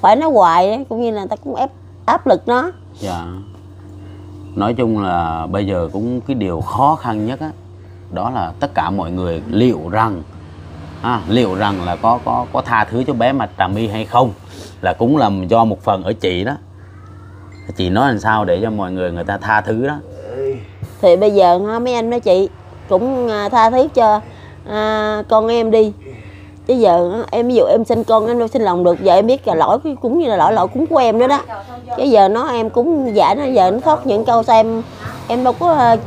phải nói hoài ấy, cũng như là ta cũng ép áp lực nó Dạ. Nói chung là bây giờ cũng cái điều khó khăn nhất á đó là tất cả mọi người liệu rằng à, liệu rằng là có có có tha thứ cho bé mặt Trà My hay không là cũng là do một phần ở chị đó. Chị nói làm sao để cho mọi người người ta tha thứ đó. thì bây giờ mấy anh mấy chị cũng à, tha thứ cho à, con em đi chứ giờ em ví dụ em sinh con em đâu sinh lòng được giờ em biết là lỗi cái- cũng như là lỗi lỗi cũng của em nữa đó. Chứ giờ nó em cũng giả nó giờ nó thoát những câu sao em em đâu có ờ,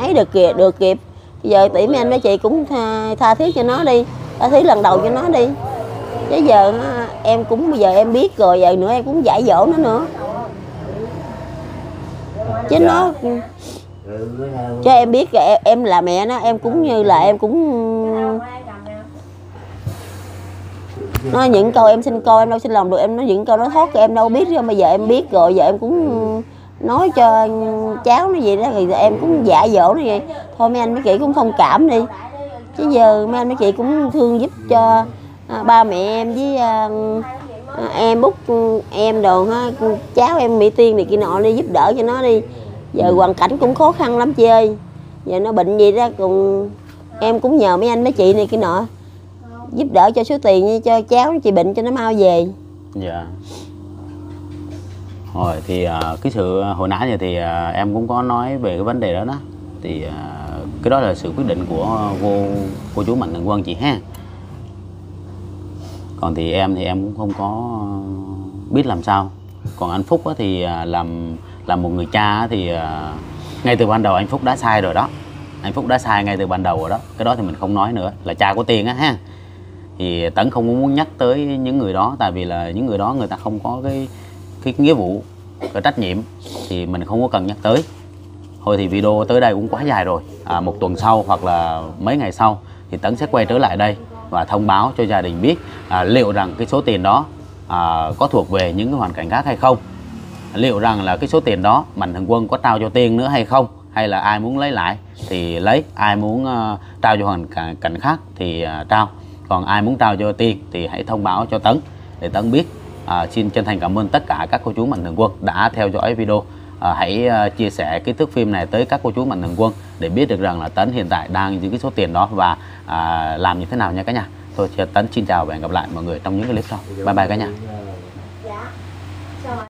ấy được kịp được kịp. Giờ tỷ mấy anh mấy chị cũng tha, tha thiết cho nó đi tha thiết lần đầu cho nó đi. Chứ giờ em cũng bây giờ em biết rồi giờ nữa em cũng dạy dỗ nó nữa. Chứ Dạ. nó cho em biết em, em là mẹ nó em cũng như là em cũng nó những câu em xin coi em đâu xin lòng được em nói những câu nó thoát em đâu biết. Đâu bây giờ em biết rồi giờ em cũng nói cho cháu nó vậy đó thì em cũng giả dỗ nó vậy. Thôi mấy anh mấy chị cũng thông cảm đi. Chứ giờ mấy anh mấy chị cũng thương giúp cho à, ba mẹ em với à, à, em bút ừ, em đồ ha cháu em mỹ tiên này kia nọ đi giúp đỡ cho nó đi. Giờ hoàn cảnh cũng khó khăn lắm chị ơi. Giờ nó bệnh gì đó cùng em cũng nhờ mấy anh mấy chị này kia nọ giúp đỡ cho số tiền như cho cháu chị bệnh cho nó mau về Dạ. Rồi thì à, cái sự à, hồi nãy giờ thì à, em cũng có nói về cái vấn đề đó đó. Thì cái đó là sự quyết định của cô cô chú Mạnh Thường Quân chị ha. Còn thì em thì em cũng không có biết làm sao. Còn anh Phúc thì làm làm một người cha thì ngay từ ban đầu anh Phúc đã sai rồi đó. Anh Phúc đã sai ngay từ ban đầu rồi đó. Cái đó thì mình không nói nữa. Là cha của Tiền á ha thì tấn không muốn nhắc tới những người đó tại vì là những người đó người ta không có cái cái nghĩa vụ cái trách nhiệm thì mình không có cần nhắc tới. Thôi thì video tới đây cũng quá dài rồi. À, một tuần sau hoặc là mấy ngày sau thì tấn sẽ quay trở lại đây và thông báo cho gia đình biết à, liệu rằng cái số tiền đó à, có thuộc về những cái hoàn cảnh khác hay không. Liệu rằng là cái số tiền đó mạnh thường quân có trao cho tiên nữa hay không hay là ai muốn lấy lại thì lấy ai muốn uh, trao cho hoàn cảnh khác thì uh, trao còn ai muốn trao cho tiên thì hãy thông báo cho tấn để tấn biết. À, xin chân thành cảm ơn tất cả các cô chú mạnh thường quân đã theo dõi video. À, hãy à, chia sẻ cái thước phim này tới các cô chú mạnh thường quân để biết được rằng là tấn hiện tại đang giữ cái số tiền đó và à, làm như thế nào nha cả nhà. Thôi tấn xin chào và hẹn gặp lại mọi người trong những clip sau. Bye bye cả nhà.